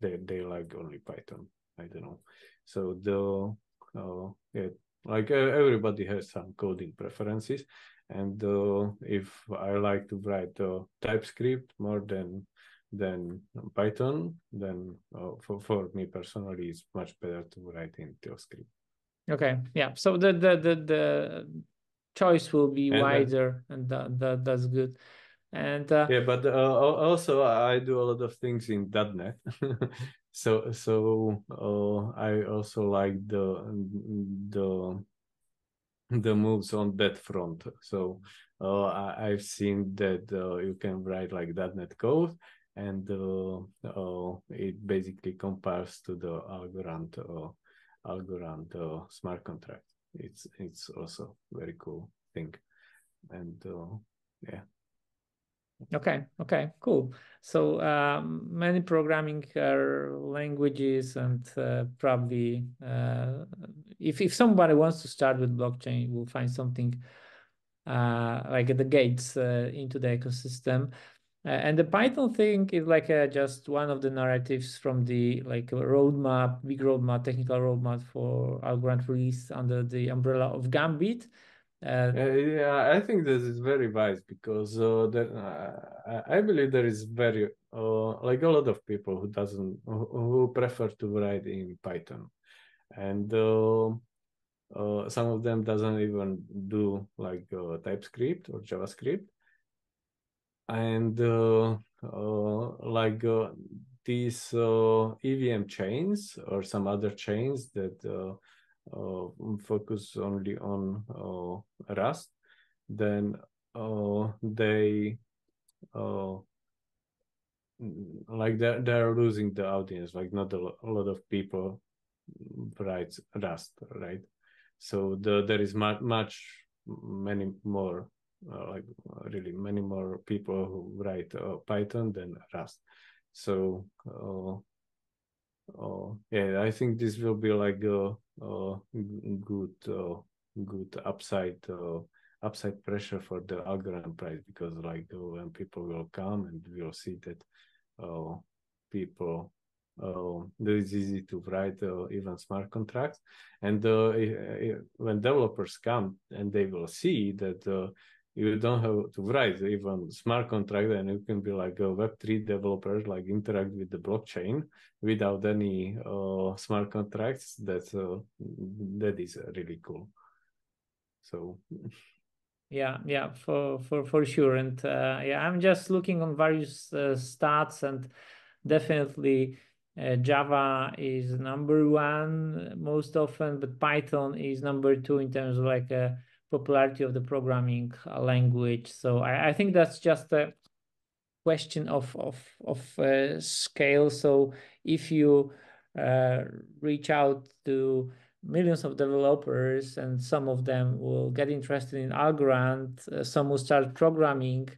they they like only Python. I don't know. So the uh, yeah, like everybody has some coding preferences, and uh, if I like to write uh, TypeScript more than than Python, then uh, for, for me personally, it's much better to write in TypeScript. Okay, yeah. So the the the, the choice will be and wider, then, and that, that that's good. And uh, yeah, but uh, also I do a lot of things in .NET. so so uh, I also like the the the moves on that front. So uh, I, have seen that uh, you can write like .NET code, and uh, it basically compares to the Algorand Algorand smart contract. It's it's also very cool thing, and yeah. Okay. Okay. Cool. So um, many programming uh, languages, and uh, probably uh, if if somebody wants to start with blockchain, will find something uh, like the gates uh, into the ecosystem. And the Python thing is like uh, just one of the narratives from the like roadmap, big roadmap, technical roadmap for Algorand release under the umbrella of Gambit. Uh, yeah, I think this is very wise because uh, there, uh, I believe there is very uh, like a lot of people who doesn't who prefer to write in Python, and uh, uh, some of them doesn't even do like TypeScript or JavaScript, and like these EVM chains or some other chains that uh, focus only on uh, Rust, then uh, they like they're, they're losing the audience. Like not a, a lot of people write Rust, right? So the, there is much, much many more uh, like really many more people who write uh, Python than Rust. So uh, Oh, yeah, I think this will be like a, a good, uh, good upside, uh, upside pressure for the Algorand price because like uh, when people will come and we'll see that uh, people uh, it's easy to write uh, even smart contracts. And uh, when developers come and they will see that uh, you don't have to write even smart contract and you can be like a web3 developer like interact with the blockchain without any uh, smart contracts. That's uh, that is really cool. So. Yeah yeah for for for sure. And uh, yeah i'm just looking on various uh, stats and definitely uh, Java is number one most often, but Python is number two in terms of like uh, popularity of the programming language. So I, I think that's just a question of of of uh, scale. So if you uh, reach out to millions of developers and some of them will get interested in Algorand, uh, some will start programming.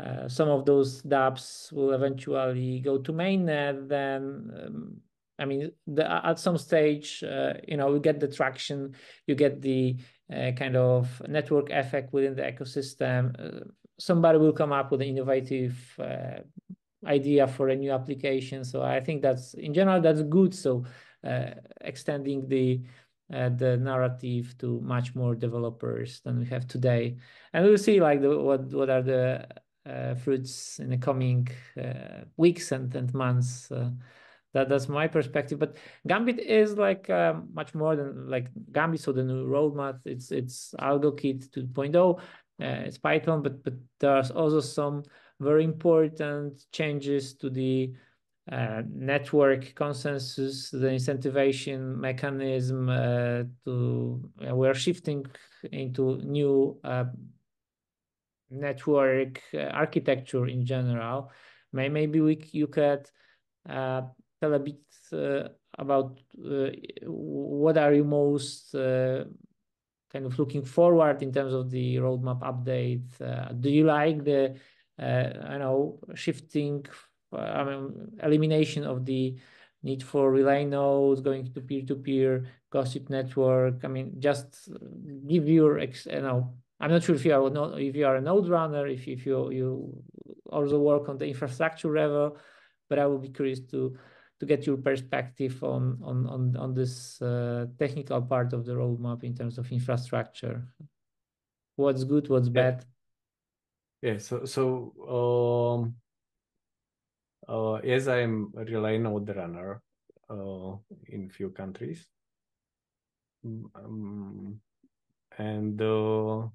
Uh, some of those dApps will eventually go to mainnet. Then, um, I mean, the, at some stage, uh, you know, you get the traction, you get the kind of network effect within the ecosystem. Uh, somebody will come up with an innovative uh, idea for a new application. So I think that's in general that's good. So uh, extending the uh, the narrative to much more developers than we have today, and we'll see like the, what what are the uh, fruits in the coming weeks and, and months that that's my perspective but gambit is like uh, much more than like gambit so the new roadmap it's it's algokit 2.0 uh, it's python but but there's also some very important changes to the uh, network consensus the incentivization mechanism uh, to we're shifting into new uh, network uh, architecture in general. Maybe we you could tell a bit uh, about uh, what are you most uh, kind of looking forward in terms of the roadmap update? do you like the, I know, shifting I mean, elimination of the need for relay nodes, going to peer-to-peer gossip network. I mean, just give your, ex. you know, I'm not sure if you are not if you are a node runner, if if you you also work on the infrastructure level, but I would be curious to to get your perspective on on on on this uh, technical part of the roadmap in terms of infrastructure. What's good, what's bad? Yeah. So so um, uh, as I'm relying on the runner uh, in few countries, um, and uh,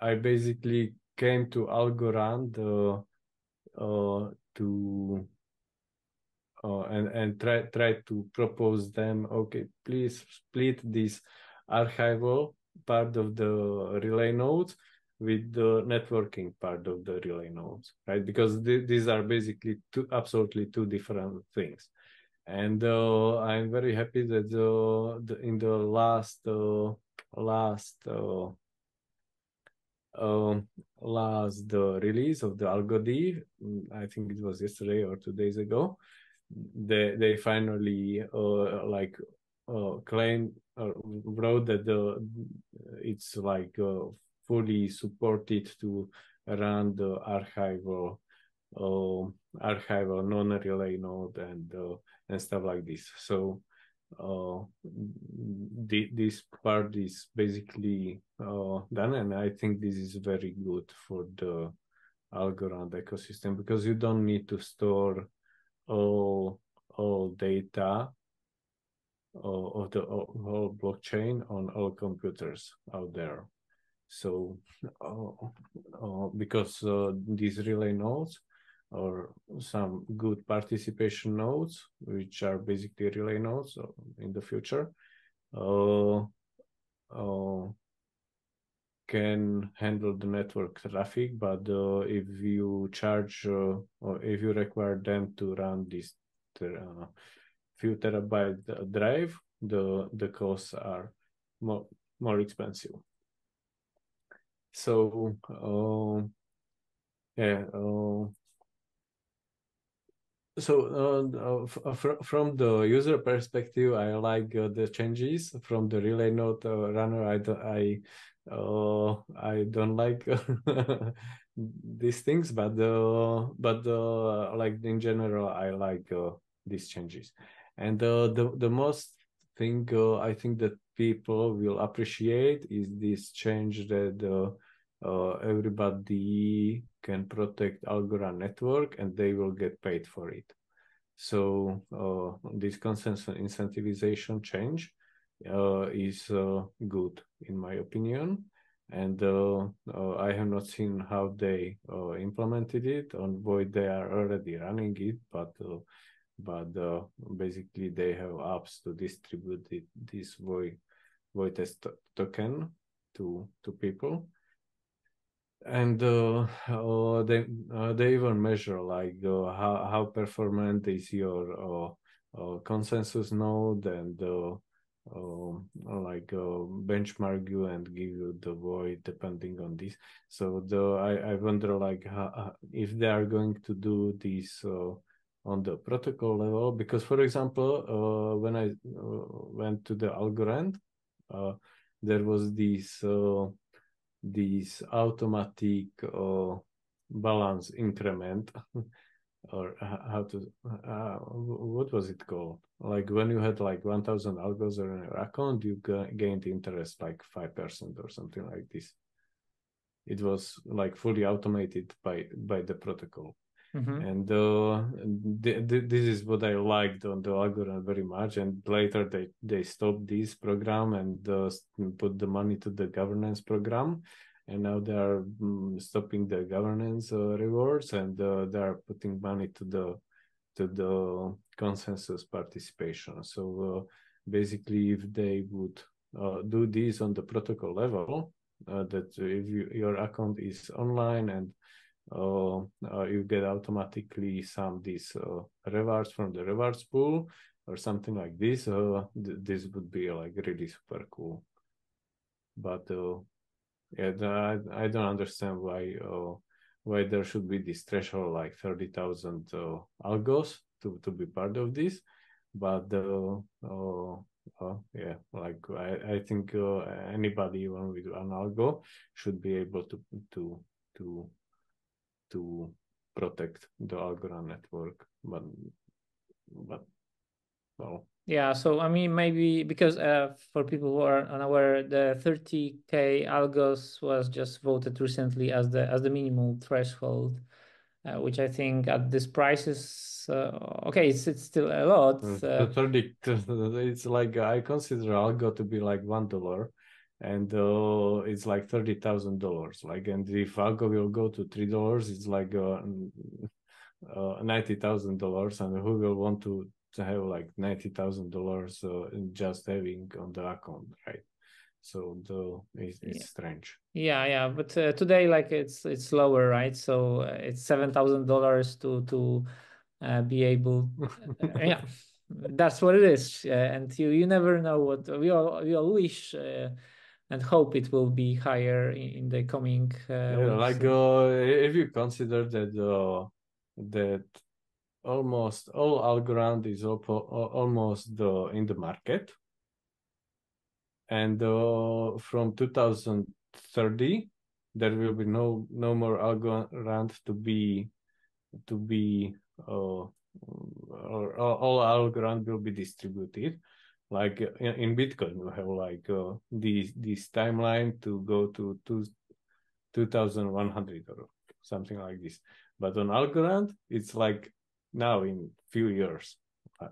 I basically came to Algorand uh, uh, to uh, and and try try to propose them. Okay, please split this archival part of the relay nodes with the networking part of the relay nodes, right? Because th these are basically two absolutely two different things. And uh, I'm very happy that uh, the, in the last uh, last uh, um, last the release of the AlgoD, I think it was yesterday or two days ago, they they finally uh, like uh, claim uh, wrote that the it's like uh, fully supported to run the archival uh, archival non-relay node and uh, and stuff like this. So this part is basically done, and I think this is very good for the Algorand ecosystem because you don't need to store all all data of the whole blockchain on all computers out there. So, because uh, these relay nodes or some good participation nodes, which are basically relay nodes uh, in the future, uh, uh, can handle the network traffic. But if you charge or if you require them to run this few terabyte drive, the the costs are more more expensive. So uh, yeah, uh, so uh, uh fr from the user perspective, I like uh, the changes from the relay node uh, runner. I I uh, I don't like these things, but but like in general, I like these changes. And the the most thing I think that people will appreciate is this change that uh, everybody can protect Algorand network and they will get paid for it. So uh, this consensus incentivization change uh, is uh, good in my opinion. And uh, uh, I have not seen how they implemented it. On Voi, they are already running it, but but basically they have apps to distribute it, this Voi Voi token to to people and uh, uh, they uh, they even measure like uh, how how performant is your uh, uh, consensus node and Um, like um, benchmark you and give you the Voi depending on this. So the I, I wonder like if they are going to do this uh, on the protocol level because for example uh, when I uh, went to the Algorand there was this this automatic uh, balance increment or how to uh, what was it called like when you had like 1000 algos on your account you gained interest like 5% or something like this. It was like fully automated by by the protocol. Mm-hmm. and uh, th- th- this is what i liked on the Algorand very much and later they they stopped this program and uh, put the money to the governance program. And now they are um, stopping the governance uh, rewards and uh, they are putting money to the to the consensus participation so uh, basically if they would uh, do this on the protocol level uh, that if you, your account is online and uh, uh, you get automatically some these uh, rewards from the rewards pool or something like this. Th- this would be like really super cool. But yeah, I, don't understand why why there should be this threshold like 30,000 uh, algos to, to be part of this. But uh, uh, uh, yeah, like I, I think uh, anybody even with an algo should be able to to to to protect the Algorand network. But but well, yeah, so I mean, maybe because uh, for people who are unaware, the 30k algos was just voted recently as the as the minimal threshold, uh, which I think at this price is uh, okay. It's it's still a lot. Uh, 30, it's like I consider algo to be like one dollar, and uh, it's like thirty thousand dollars. Like, and if algo will go to three dollars, it's like uh, uh, ninety thousand dollars, and who will want to to have like ninety thousand dollars uh, just having on the account, right? So the it's, it's Yeah. strange. Yeah, yeah, but uh, today like it's it's lower, right? So uh, it's seven thousand dollars to to uh, be able. uh, yeah, that's what it is, uh, and you you never know what we all we all wish uh, and hope it will be higher in, in the coming. Uh, Yeah, like uh, if you consider that uh, that almost all Algorand is al- almost in the market, and uh, from 2030 there will be no no more Algorand to be to be uh, or all all Algorand will be distributed. Like in, in Bitcoin, we have like uh, this this timeline to go to two, 2100 or something like this. But on Algorand, it's like now in few years. Uh,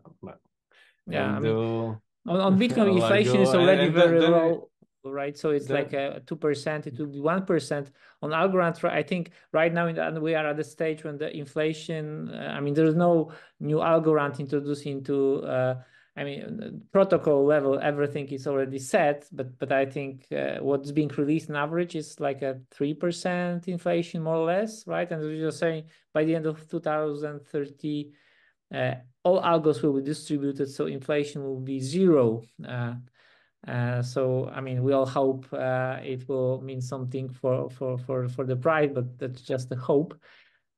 Yeah, I mean, uh, On, on Bitcoin, inflation is uh, already very then- low, right? So it's then- like a two percent. It will be one percent on Algorand. I think right now, in we are at the stage when the inflation. Uh, I mean, there's no new Algorand introduced into. Uh, I mean, protocol level, everything is already set. But but I think uh, what's being released on average is like a three percent inflation, more or less, right? And as you're saying, by the end of 2030 uh, all algos will be distributed, so inflation will be zero. Uh, uh, so I mean, we all hope uh, it will mean something for for for for the price, but that's just a hope.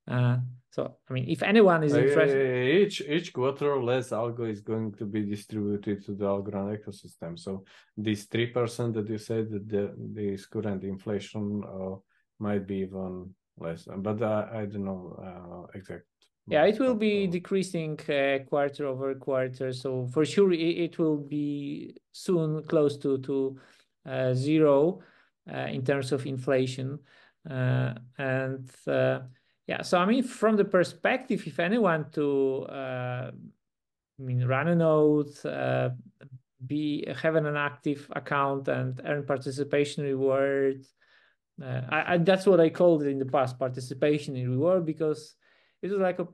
Uh, so I mean, if anyone is interested, each each quarter less algo is going to be distributed to the Algorand ecosystem. So this three percent that you said that the this current inflation uh, might be even less, but I don't know uh, exact. Yeah, it will be decreasing uh, quarter over quarter. So for sure, it, it will be soon close to to uh, zero uh, in terms of inflation. Uh, and uh, yeah, so I mean, from the perspective, if anyone to, uh, I mean, run a node, uh, be have an active account and earn participation reward. Uh, I, I that's what I called it in the past, participation in reward, because it was like a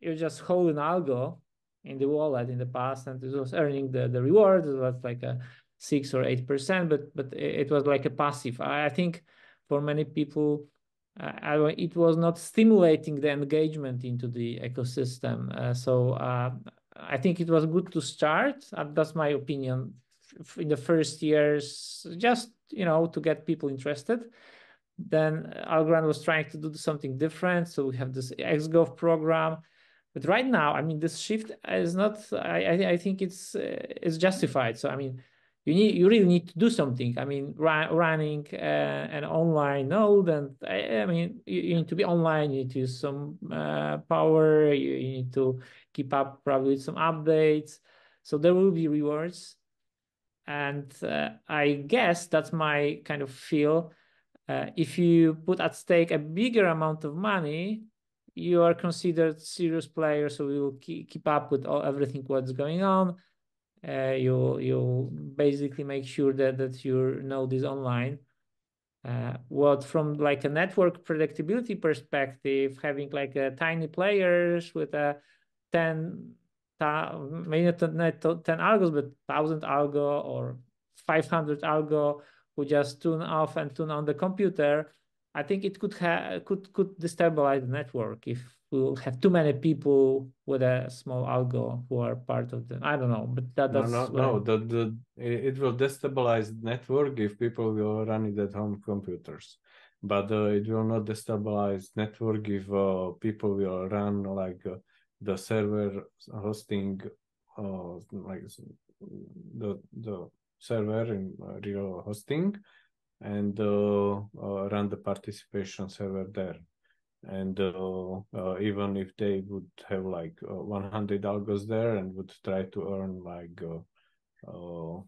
you're just holding algo in the wallet in the past, and it was earning the the reward. It was like a six or eight percent, but but it, was like a passive. I, I think for many people, uh, it was not stimulating the engagement into the ecosystem. Uh, so uh, I think it was good to start. Uh, that's my opinion. In the first years, just you know, to get people interested. Then Algorand was trying to do something different. So we have this xGov program. But right now, I mean, this shift is not. I I, I think it's uh, it's justified. So I mean, you need you really need to do something. I mean, run, running uh, an online node, and I, I mean, you, you need to be online. You need to use some uh, power. You, you need to keep up probably with some updates. So there will be rewards, and uh, I guess that's my kind of feel. Uh, if you put at stake a bigger amount of money, you are considered serious player, so you will keep, up with all, everything what's going on. Uh, you you basically make sure that that your node is online. Uh, what from like a network predictability perspective, having like a tiny players with a 10, maybe not 10 not 10 algos, but 1000 algo or 500 algo who just tune off and tune on the computer, I think it could have could could destabilize the network if we will have too many people with a small algo who are part of the. I don't know, but that, No, that's no, what no. The, the it will destabilize the network if people will run it at home computers. but uh, it will not destabilize network if uh, people will run like uh, the server hosting uh, like the the server in real hosting and uh, uh, run the participation server there. And uh, uh, even if they would have like uh, 100 algos there and would try to earn like um,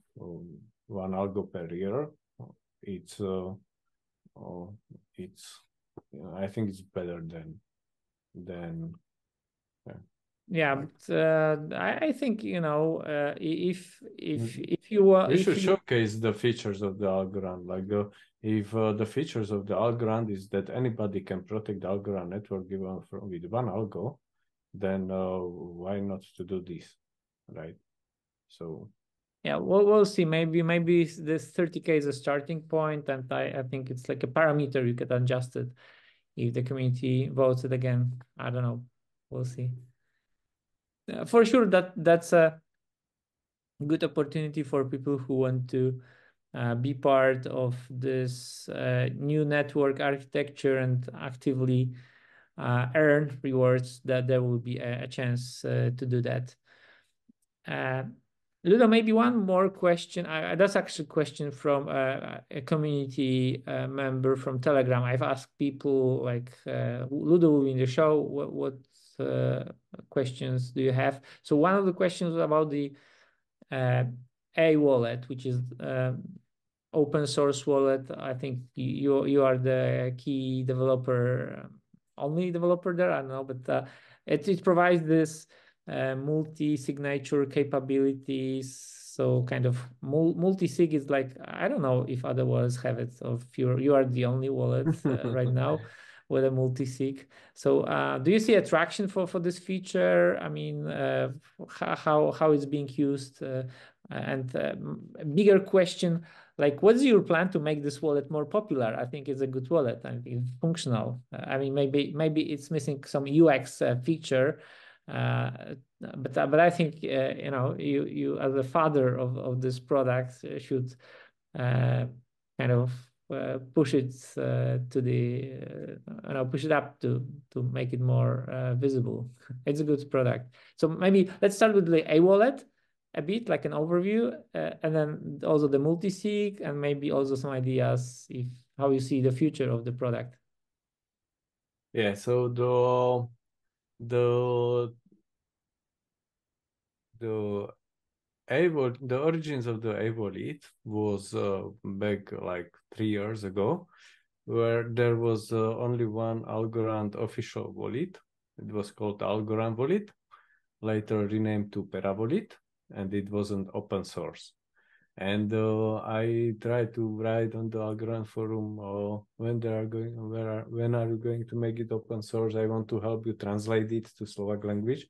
one algo per year it's it's i think it's better than than yeah but uh, I, I think you know uh, if if mm-hmm. if you uh, should you... showcase the features of the algorand like uh, if uh, the features of the algorand is that anybody can protect the algorand network given from with one algo then uh, why not to do this right? So yeah we'll, we'll see. Maybe maybe this 30k is a starting point and I, I think it's like a parameter you could adjust it if the community votes it again. I don't know. We'll see for sure that that's a good opportunity for people who want to uh, be part of this uh, new network architecture and actively uh, earn rewards that there will be a, a chance uh, to do that uh, Ludo, maybe one more question. that's actually a question from a community member from Telegram. I've asked people like Ludo will be in the show. What, what uh, questions do you have? So one of the questions was about the uh, A wallet, which is um, open source wallet. I think you you are the key developer, only developer there. I don't know, but uh, it it provides this uh, multi signature capabilities. So kind of multi sig is like I don't know if other wallets have it. Or if you you are the only wallet uh, right now with a multi-sig. So uh, do you see attraction for, for this feature? I mean, uh, how, how it's being used? Uh, and uh, bigger question, like what's your plan to make this wallet more popular? I think it's a good wallet. I think it's functional. Uh, I mean, maybe maybe it's missing some UX uh, feature, but but I think you know you you as a father of of this product should kind of uh, push it uh, to the uh, know push it up to to make it more uh, visible. It's a good product. So maybe let's start with the a wallet a bit like an overview uh, and then also the multi-sig and maybe also some ideas if how you see the future of the product. Yeah so the the the Avo, the origins of the A wallet was uh, back like three years ago, where there was uh, only one Algorand official wallet. It was called Algorand wallet, later renamed to Pera Wallet, and it wasn't open source. And uh, I tried to write on the Algorand forum uh, when they are going, where are, when are you going to make it open source? I want to help you translate it to Slovak language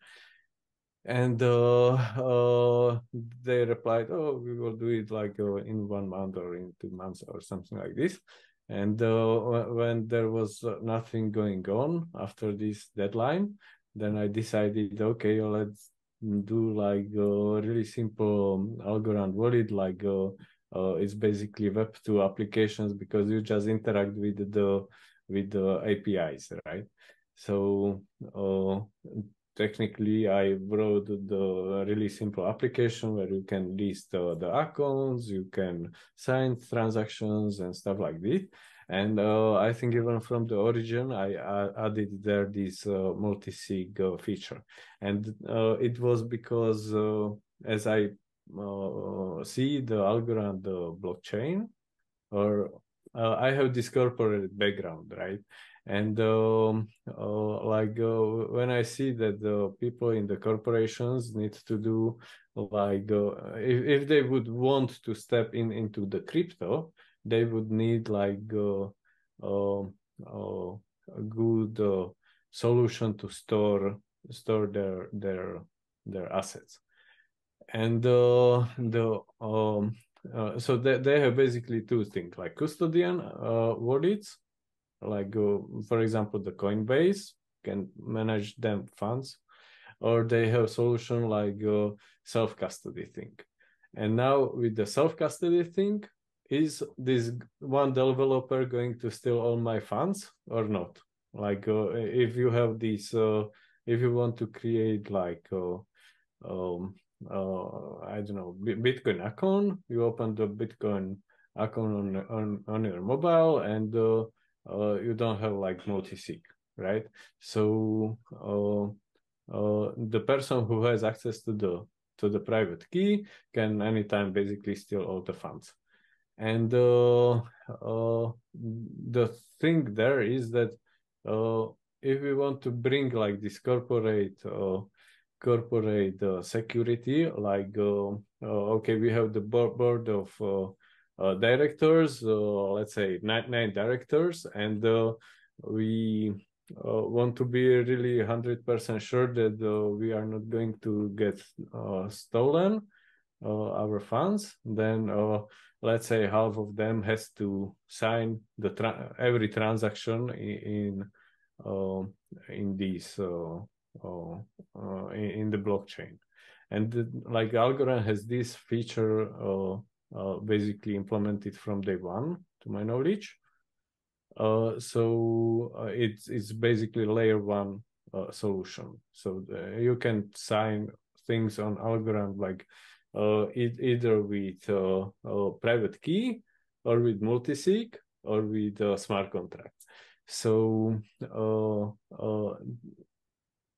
and uh, uh, they replied, "Oh, we will do it like uh, in one month or in two months or something like this." And uh, when there was uh, nothing going on after this deadline, then I decided, okay, let's do like a really simple Algorand wallet, like uh, it's basically Web two applications because you just interact with the with the APIs, right? So technically i wrote the really simple application where you can list uh, the accounts you can sign transactions and stuff like this. And uh, i think even from the origin i, I added there this uh, multi-sig uh, feature. And uh, it was because uh, as i see the Algorand, the blockchain or i have this corporate background right and um, uh, like uh, when i see that the people in the corporations need to do like uh, if, if they would want to step in into the crypto they would need like uh, um, uh, a good uh, solution to store store their their their assets. And the um, so they, they have basically two things like custodian wallets like uh, for example the coinbase can manage them funds or they have solution like uh, self custody thing and now with the self custody thing is this one developer going to steal all my funds or not? Like uh, if you have this, uh, if you want to create like, uh, um, uh, I don't know, Bitcoin account, you open the Bitcoin account on on, on your mobile and uh, uh, you don't have like multi-sig, right? So the person who has access to the to the private key can anytime basically steal all the funds. And uh, uh, the thing there is that uh, if we want to bring like this corporate uh, corporate uh, security, like uh, okay, we have the board of Uh, directors, uh, let's say nine, nine directors, and uh, we uh, want to be really 100% sure that uh, we are not going to get uh, stolen our funds, then let's say half of them has to sign the tra- every transaction in in, in this in, in, the blockchain. And the, like Algorand has this feature basically implemented from day one, to my knowledge. Uh, so uh, it's it's basically layer one uh, solution. So the, you can sign things on Algorand like uh, it, either with uh, a private key or with multisig or with smart contracts. So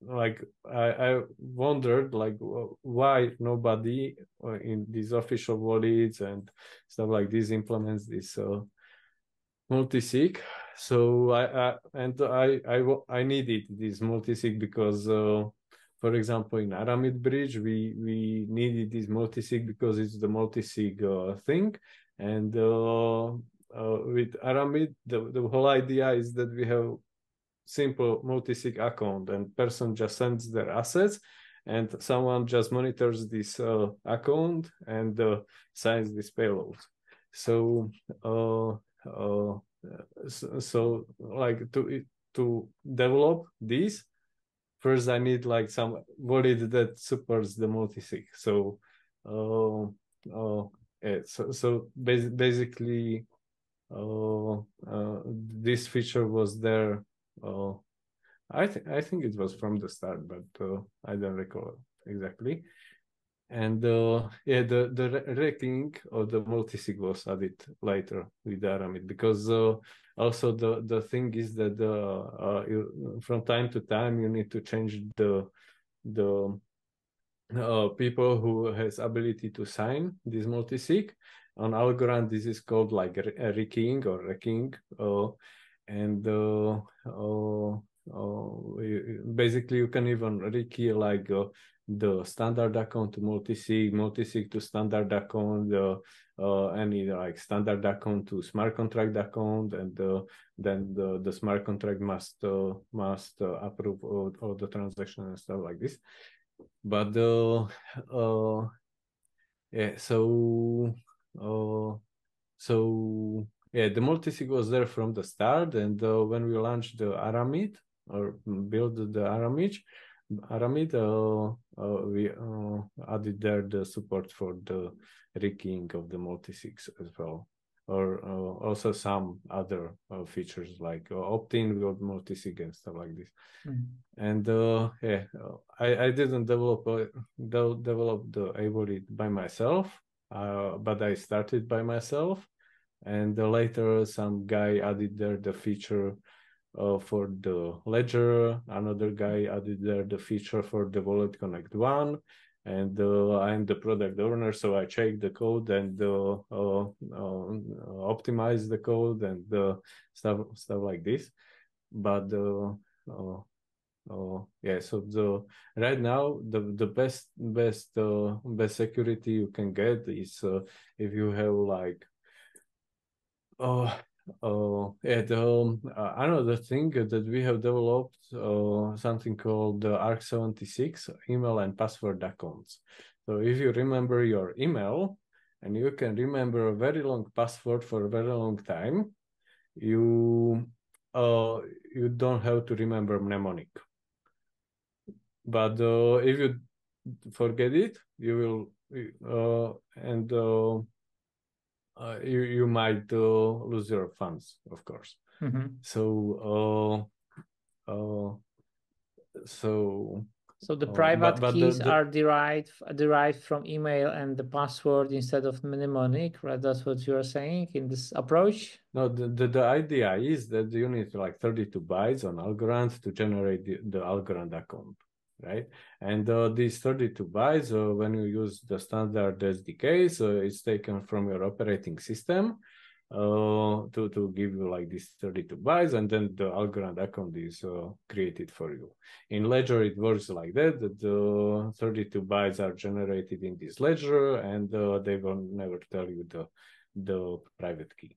like I, I wondered like why nobody in these official wallets and stuff like this implements this uh, multi-sig. So I, I and I I I needed this multi-sig because uh, for example in Aramid bridge we we needed this multi-sig because it's the multi-sig uh, thing and uh, uh, with Aramid the, the whole idea is that we have simple multi-sig account and person just sends their assets and someone just monitors this uh, account and uh, signs this payload. So uh, uh, so, so, like to to develop this first i need like some wallet that supports the multi-sig. So uh, uh, yeah, so, so basically uh, uh, this feature was there i think i think it was from the start but uh, i don't recall exactly and uh, yeah, the the rekeying of the multisig was added later with Aramid because uh, also the the thing is that uh, you, from time to time you need to change the the uh, people who has ability to sign this multisig. On Algorand, this is called like a or rekeying, uh, and uh, basically you can even rekey like the standard account to multi-sig, multi-sig to standard account, uh, uh, any like standard account to smart contract account, and uh, then the, the smart contract must uh, must uh, approve all, all, the transaction and stuff like this. But uh, uh, yeah, so uh, so yeah, the multi-sig was there from the start, and uh, when we launched the Aramid or build the Aramid, Aramid, uh, uh, we uh, added there the support for the rekeying of the multi-sigs as well, or also some other features like opt-in with multi-sig and stuff like this. Mm. And yeah, I, I didn't develop de- develop the A wallet by myself, but I started by myself, and later some guy added there the feature uh, for the ledger. Another guy added there the feature for the Wallet Connect One, and uh, I'm the product owner, so I check the code and uh, uh, uh optimize the code and stuff stuff like this. But uh, yeah, so the right now the the best best best security you can get is if you have like oh uh, and um, uh, another thing that we have developed uh, something called the ARC76 email and password accounts. So if you remember your email and you can remember a very long password for a very long time, you uh, you don't have to remember mnemonic. But uh, if you forget it, you will uh, and uh, uh, you you might uh, lose your funds, of course. Mhm. So uh, uh, so So the Oh, private but- but the- keys the- are derived derived from email and the password instead of mnemonic, right? That's what you are saying in this approach. no, the, the the idea is that you need like 32 bytes on Algorand to generate the, the Algorand account, right? And uh, these 32 bytes, uh, when you use the standard SDK, so it's taken from your operating system uh, to to give you like these 32 bytes, and then the Algorand account is uh, created for you. In Ledger, it works like that: that the 32 bytes are generated in this ledger, and uh, they will never tell you the the private key.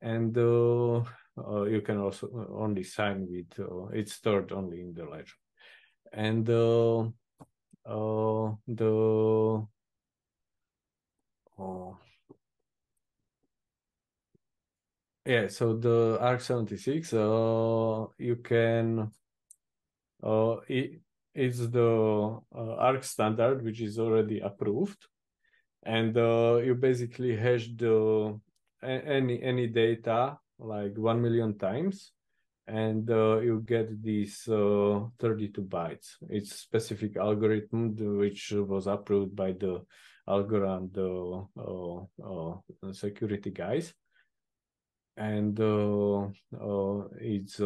And uh, uh, you can also only sign with uh, it's stored only in the ledger. And uh, uh, the oh, yeah, so the ARC76, uh, you can uh, it, it's the uh, ARC standard which is already approved, and uh, you basically hash the any any data like one million times, and uh, you get these uh, 32 bytes. It's specific algorithm which was approved by the Algorand uh, uh, uh, security guys and uh, uh, it's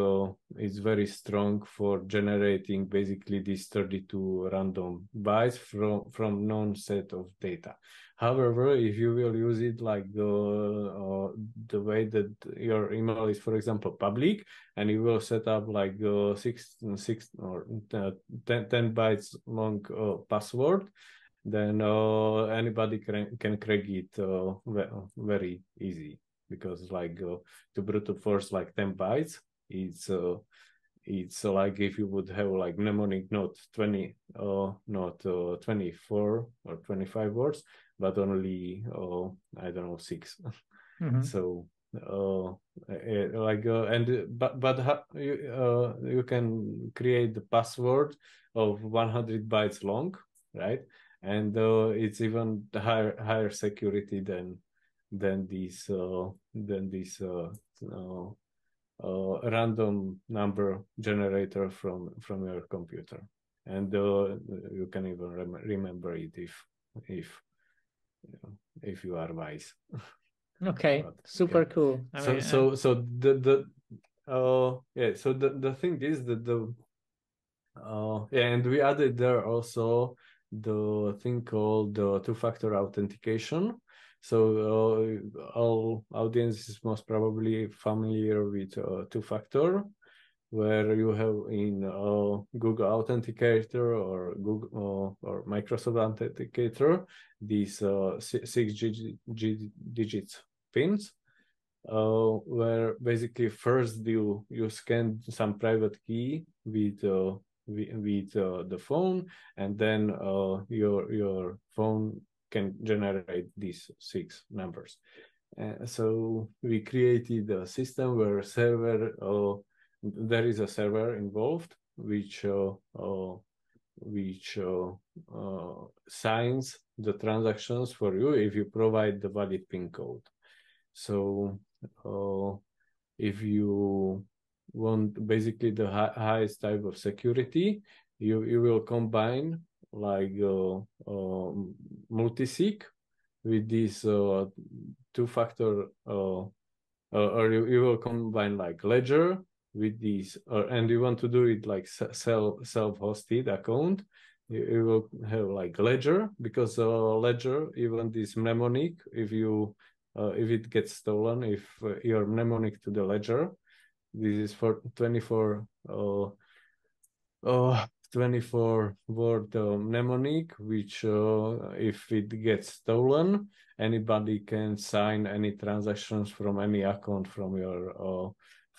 it's very strong for generating basically these 32 random bytes from from known set of data. However, if you will use it like the uh, the way that your email is, for example, public, and you will set up like uh, six six or uh, 10, 10 bytes long uh, password, then uh, anybody can can crack it uh, very easy. Because like uh, to brute force like 10 bytes it's it's like if you would have like mnemonic not 20 uh not uh, 24 or 25 words but only uh, i don't know 6 Mhm. so uh like uh, and uh, but but ha- you uh you can create the password of 100 bytes long right? And uh, it's even higher higher security than than this uh, than this uh, uh, uh, random number generator from from your computer. And uh, you can even rem- remember it if if you know, if you are wise Okay, But, super yeah. cool. I so mean, so so the the uh yeah so the the thing is that the uh yeah and we added there also the thing called the two-factor authentication so uh, all audience is most probably familiar with uh, two-factor where you have in uh, Google Authenticator or Google uh, or Microsoft Authenticator these uh, six digit, gi- digits pins uh, where basically first you you scan some private key with uh, with, uh, the phone and then your your phone can generate these six numbers. So we created a system where server there is a server involved which uh, uh, which uh, uh, signs the transactions for you if you provide the valid pin code. So uh, if you want basically the hi- highest type of security you you will combine like uh, multisig with this uh, two factor uh, uh, or you, you will combine like ledger with these or and you want to do it like self self-hosted account you, you will have like ledger because uh, ledger even this mnemonic if you uh, if it gets stolen if uh, your mnemonic to the ledger this is for 24 uh, uh 24 word uh, mnemonic which uh, if it gets stolen anybody can sign any transactions from any account from your uh,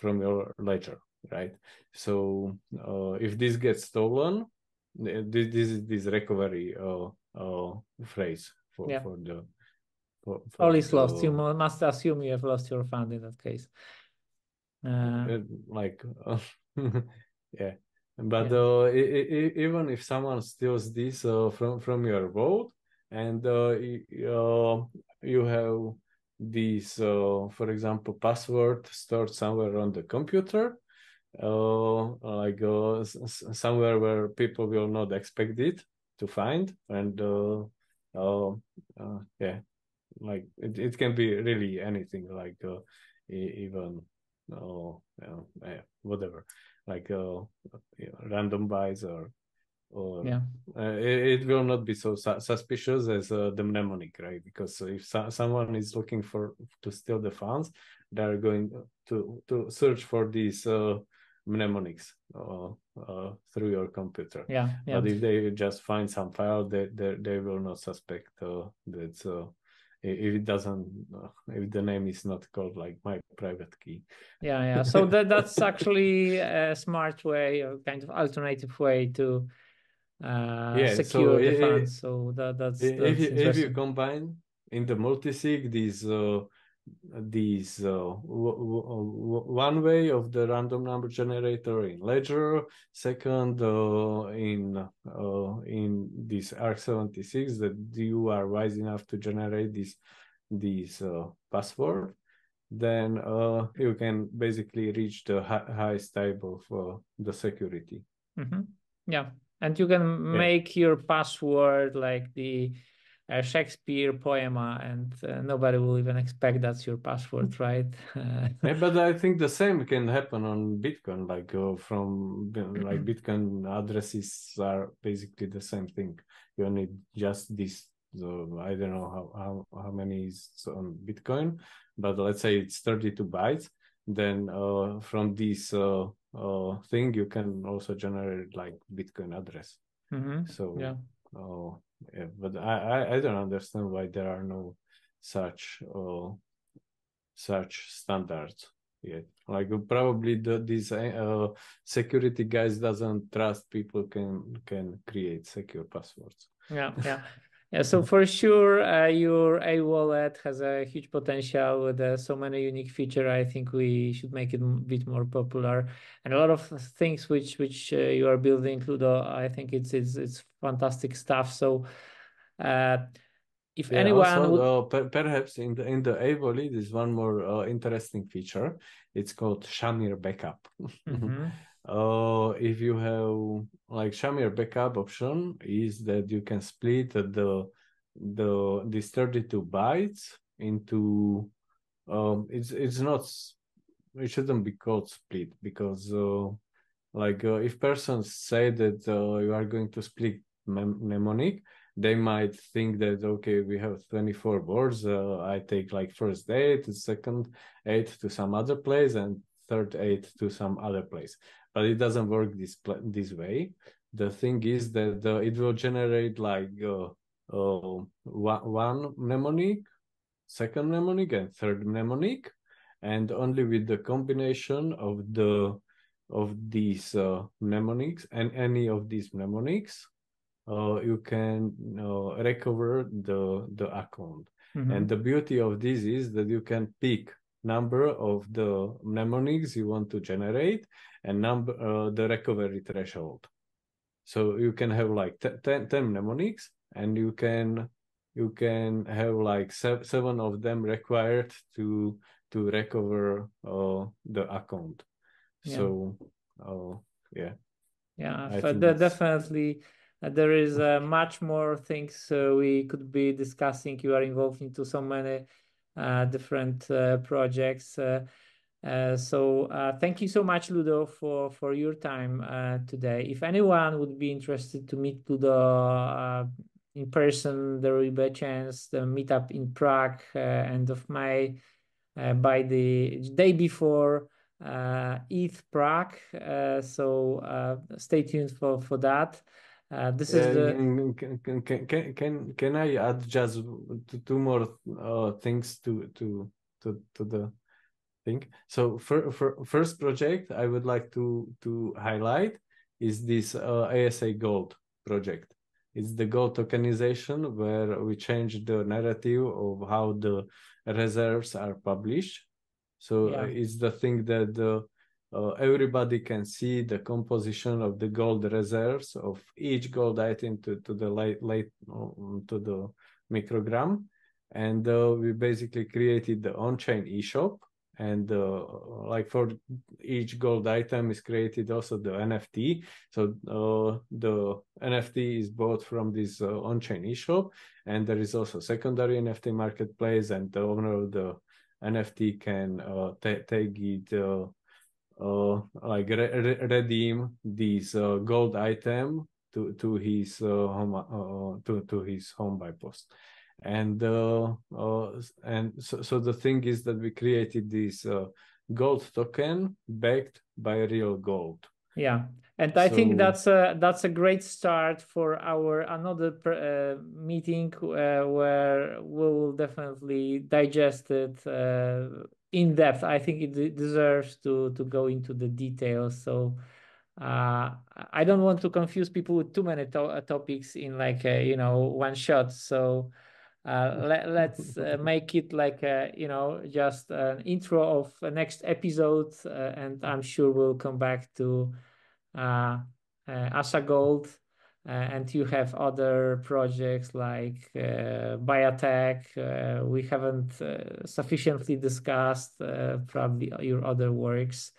from your ledger right so uh, if this gets stolen this, this is this recovery uh, uh, phrase for Yeah. for the for, for all is lost. the- You must assume you have lost your fund in that case. Uh, uh, like uh, yeah but Yeah. uh, even if someone steals this uh, from from your vault and uh, uh, you have this, uh, for example, password stored somewhere on the computer, uh, like uh, somewhere where people will not expect it to find, and uh, uh, yeah, like it, it can be really anything, like uh, even oh, whatever, like uh, random bytes or or yeah. uh, it, it, will not be so su- suspicious as uh, the mnemonic right? Because if so- someone is looking for to steal the funds they're going to to search for these uh, mnemonics uh, uh, through your computer. Yeah, yeah. But if they just find some file they they, they will not suspect uh, that if it doesn't if the name is not called like my private key. Yeah yeah. So that that's actually a smart way a kind of alternative way to uh, yeah, secure so the it, funds. So that that's, that's if you, if you combine in the multisig these uh, these uh, one way of the random number generator in Ledger, second uh, in uh, in this ARC76 that you are wise enough to generate this this uh, password, then uh, you can basically reach the highest type of uh, the security. Mm-hmm. Yeah, and you can yeah. make your password like the uh, Shakespeare poema, and uh, nobody will even expect that's your password, right? yeah, but I think the same can happen on Bitcoin. Like uh, from like Bitcoin addresses are basically the same thing. You need just this. So I don't know how, how how many is on Bitcoin, but let's say it's 32 bytes. Then uh, from this uh, uh, thing you can also generate like bitcoin address. Mm-hmm. so yeah. oh yeah but I, I i don't understand why there are no such uh, such standards yet. Like probably the these uh, security guys doesn't trust people can can create secure passwords. Yeah yeah yeah, so for sure, uh, your A wallet has a huge potential with uh, so many unique features. I think we should make it a bit more popular, and a lot of things which which uh, you are building, Ludo. I think it's it's it's fantastic stuff. So, uh, if yeah, anyone also, would... Uh, per perhaps in the in the A wallet is one more uh, interesting feature. It's called Shamir Backup. Mm-hmm. Uh, if you have like Shamir backup option is that you can split the the this 32 bytes into um it's it's not it shouldn't be called split because uh, like uh, if persons say that uh, you are going to split mnemonic they might think that okay we have 24 words uh, i take like first eight second eight to some other place and third eight to some other place but it doesn't work this this way. The thing is that uh, it will generate like uh, uh, one mnemonic, second mnemonic, and third mnemonic, and only with the combination of the of these uh, mnemonics and any of these mnemonics, uh, you can uh, recover the the account. Mm-hmm. And the beauty of this is that you can pick number of the mnemonics you want to generate and number uh, the recovery threshold. So you can have like 10, 10 mnemonics and you can you can have like se- seven of them required to to recover uh, the account. Yeah. So uh, yeah. Yeah, but definitely uh, there is uh, much more things uh, we could be discussing. You are involved into so many different uh, projects. Uh, so uh, thank you so much, Ludo, for, for your time uh, today. If anyone would be interested to meet Ludo uh, in person, there will be a chance to meet up in Prague uh, end of May by the day before ETH Prague. so stay tuned for, for that. This is the can, can, can, can, can I add just two more things to to to to the thing. So for, for first project I would like to to highlight is this uh, ASA Gold project. It's the gold tokenization where we change the narrative of how the reserves are published. So uh, yeah. uh, it's the thing that uh, uh, everybody can see the composition of the gold reserves of each gold item to, to the late late um, to the microgram. And uh, we basically created the on-chain eShop. And uh, like for each gold item is created also the nft so uh, the nft is bought from this uh, on-chain eShop. And there is also secondary nft marketplace. And the owner of the nft can uh, take it uh, uh, like re- re- redeem this gold item to to his home to to his home by post. And uh, uh, and so, so the thing is that we created this uh, gold token backed by real gold. Yeah and i so, think that's a that's a great start for our another uh, meeting uh, where we will definitely digest it uh, in depth i think it deserves to to go into the details. So uh, I don't want to confuse people with too many to topics in like a, you know one shot. So uh, let, let's uh, make it like a, you know just an intro of next episode uh, and i'm sure we'll come back to uh, uh asa gold. uh, and you have other projects like uh, Biatec we haven't sufficiently discussed probably your other works.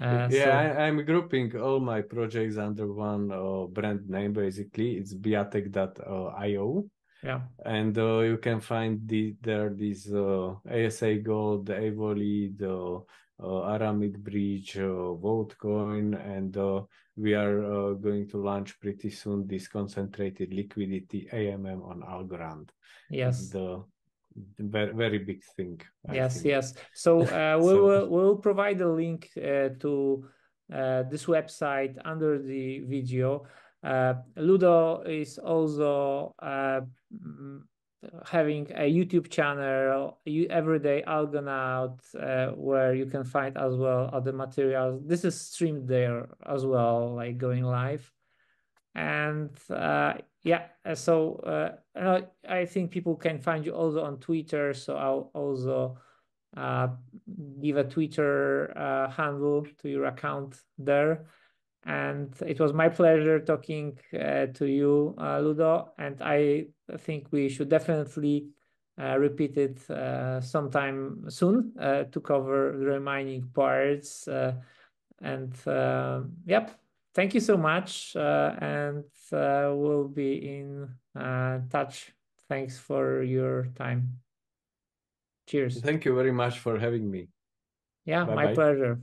Yeah so... I, am grouping all my projects under one brand name basically. It's biatec.io yeah. And uh, you can find the, there this uh, asa gold the A wallet the uh, aramid bridge uh, coin and uh, we are uh, going to launch pretty soon this concentrated liquidity amm on algorand. Yes. The very, very big thing I yes think. yes. So uh, we so... will we'll provide a link uh, to uh, this website under the video. Uh, Ludo is also uh, having a YouTube channel, you, Everyday Algonaut, uh, where you can find as well other materials. This is streamed there as well, like going live. And uh, yeah, so uh, I think people can find you also on Twitter. So I'll also uh, give a Twitter handle to your account there. And it was my pleasure talking uh, to you, uh, Ludo. And I think we should definitely uh, repeat it uh, sometime soon uh, to cover the remaining parts. Uh, and yep, thank you so much. and we'll be in touch. Thanks for your time. Cheers. Thank you very much for having me. Yeah, Bye -bye. my pleasure.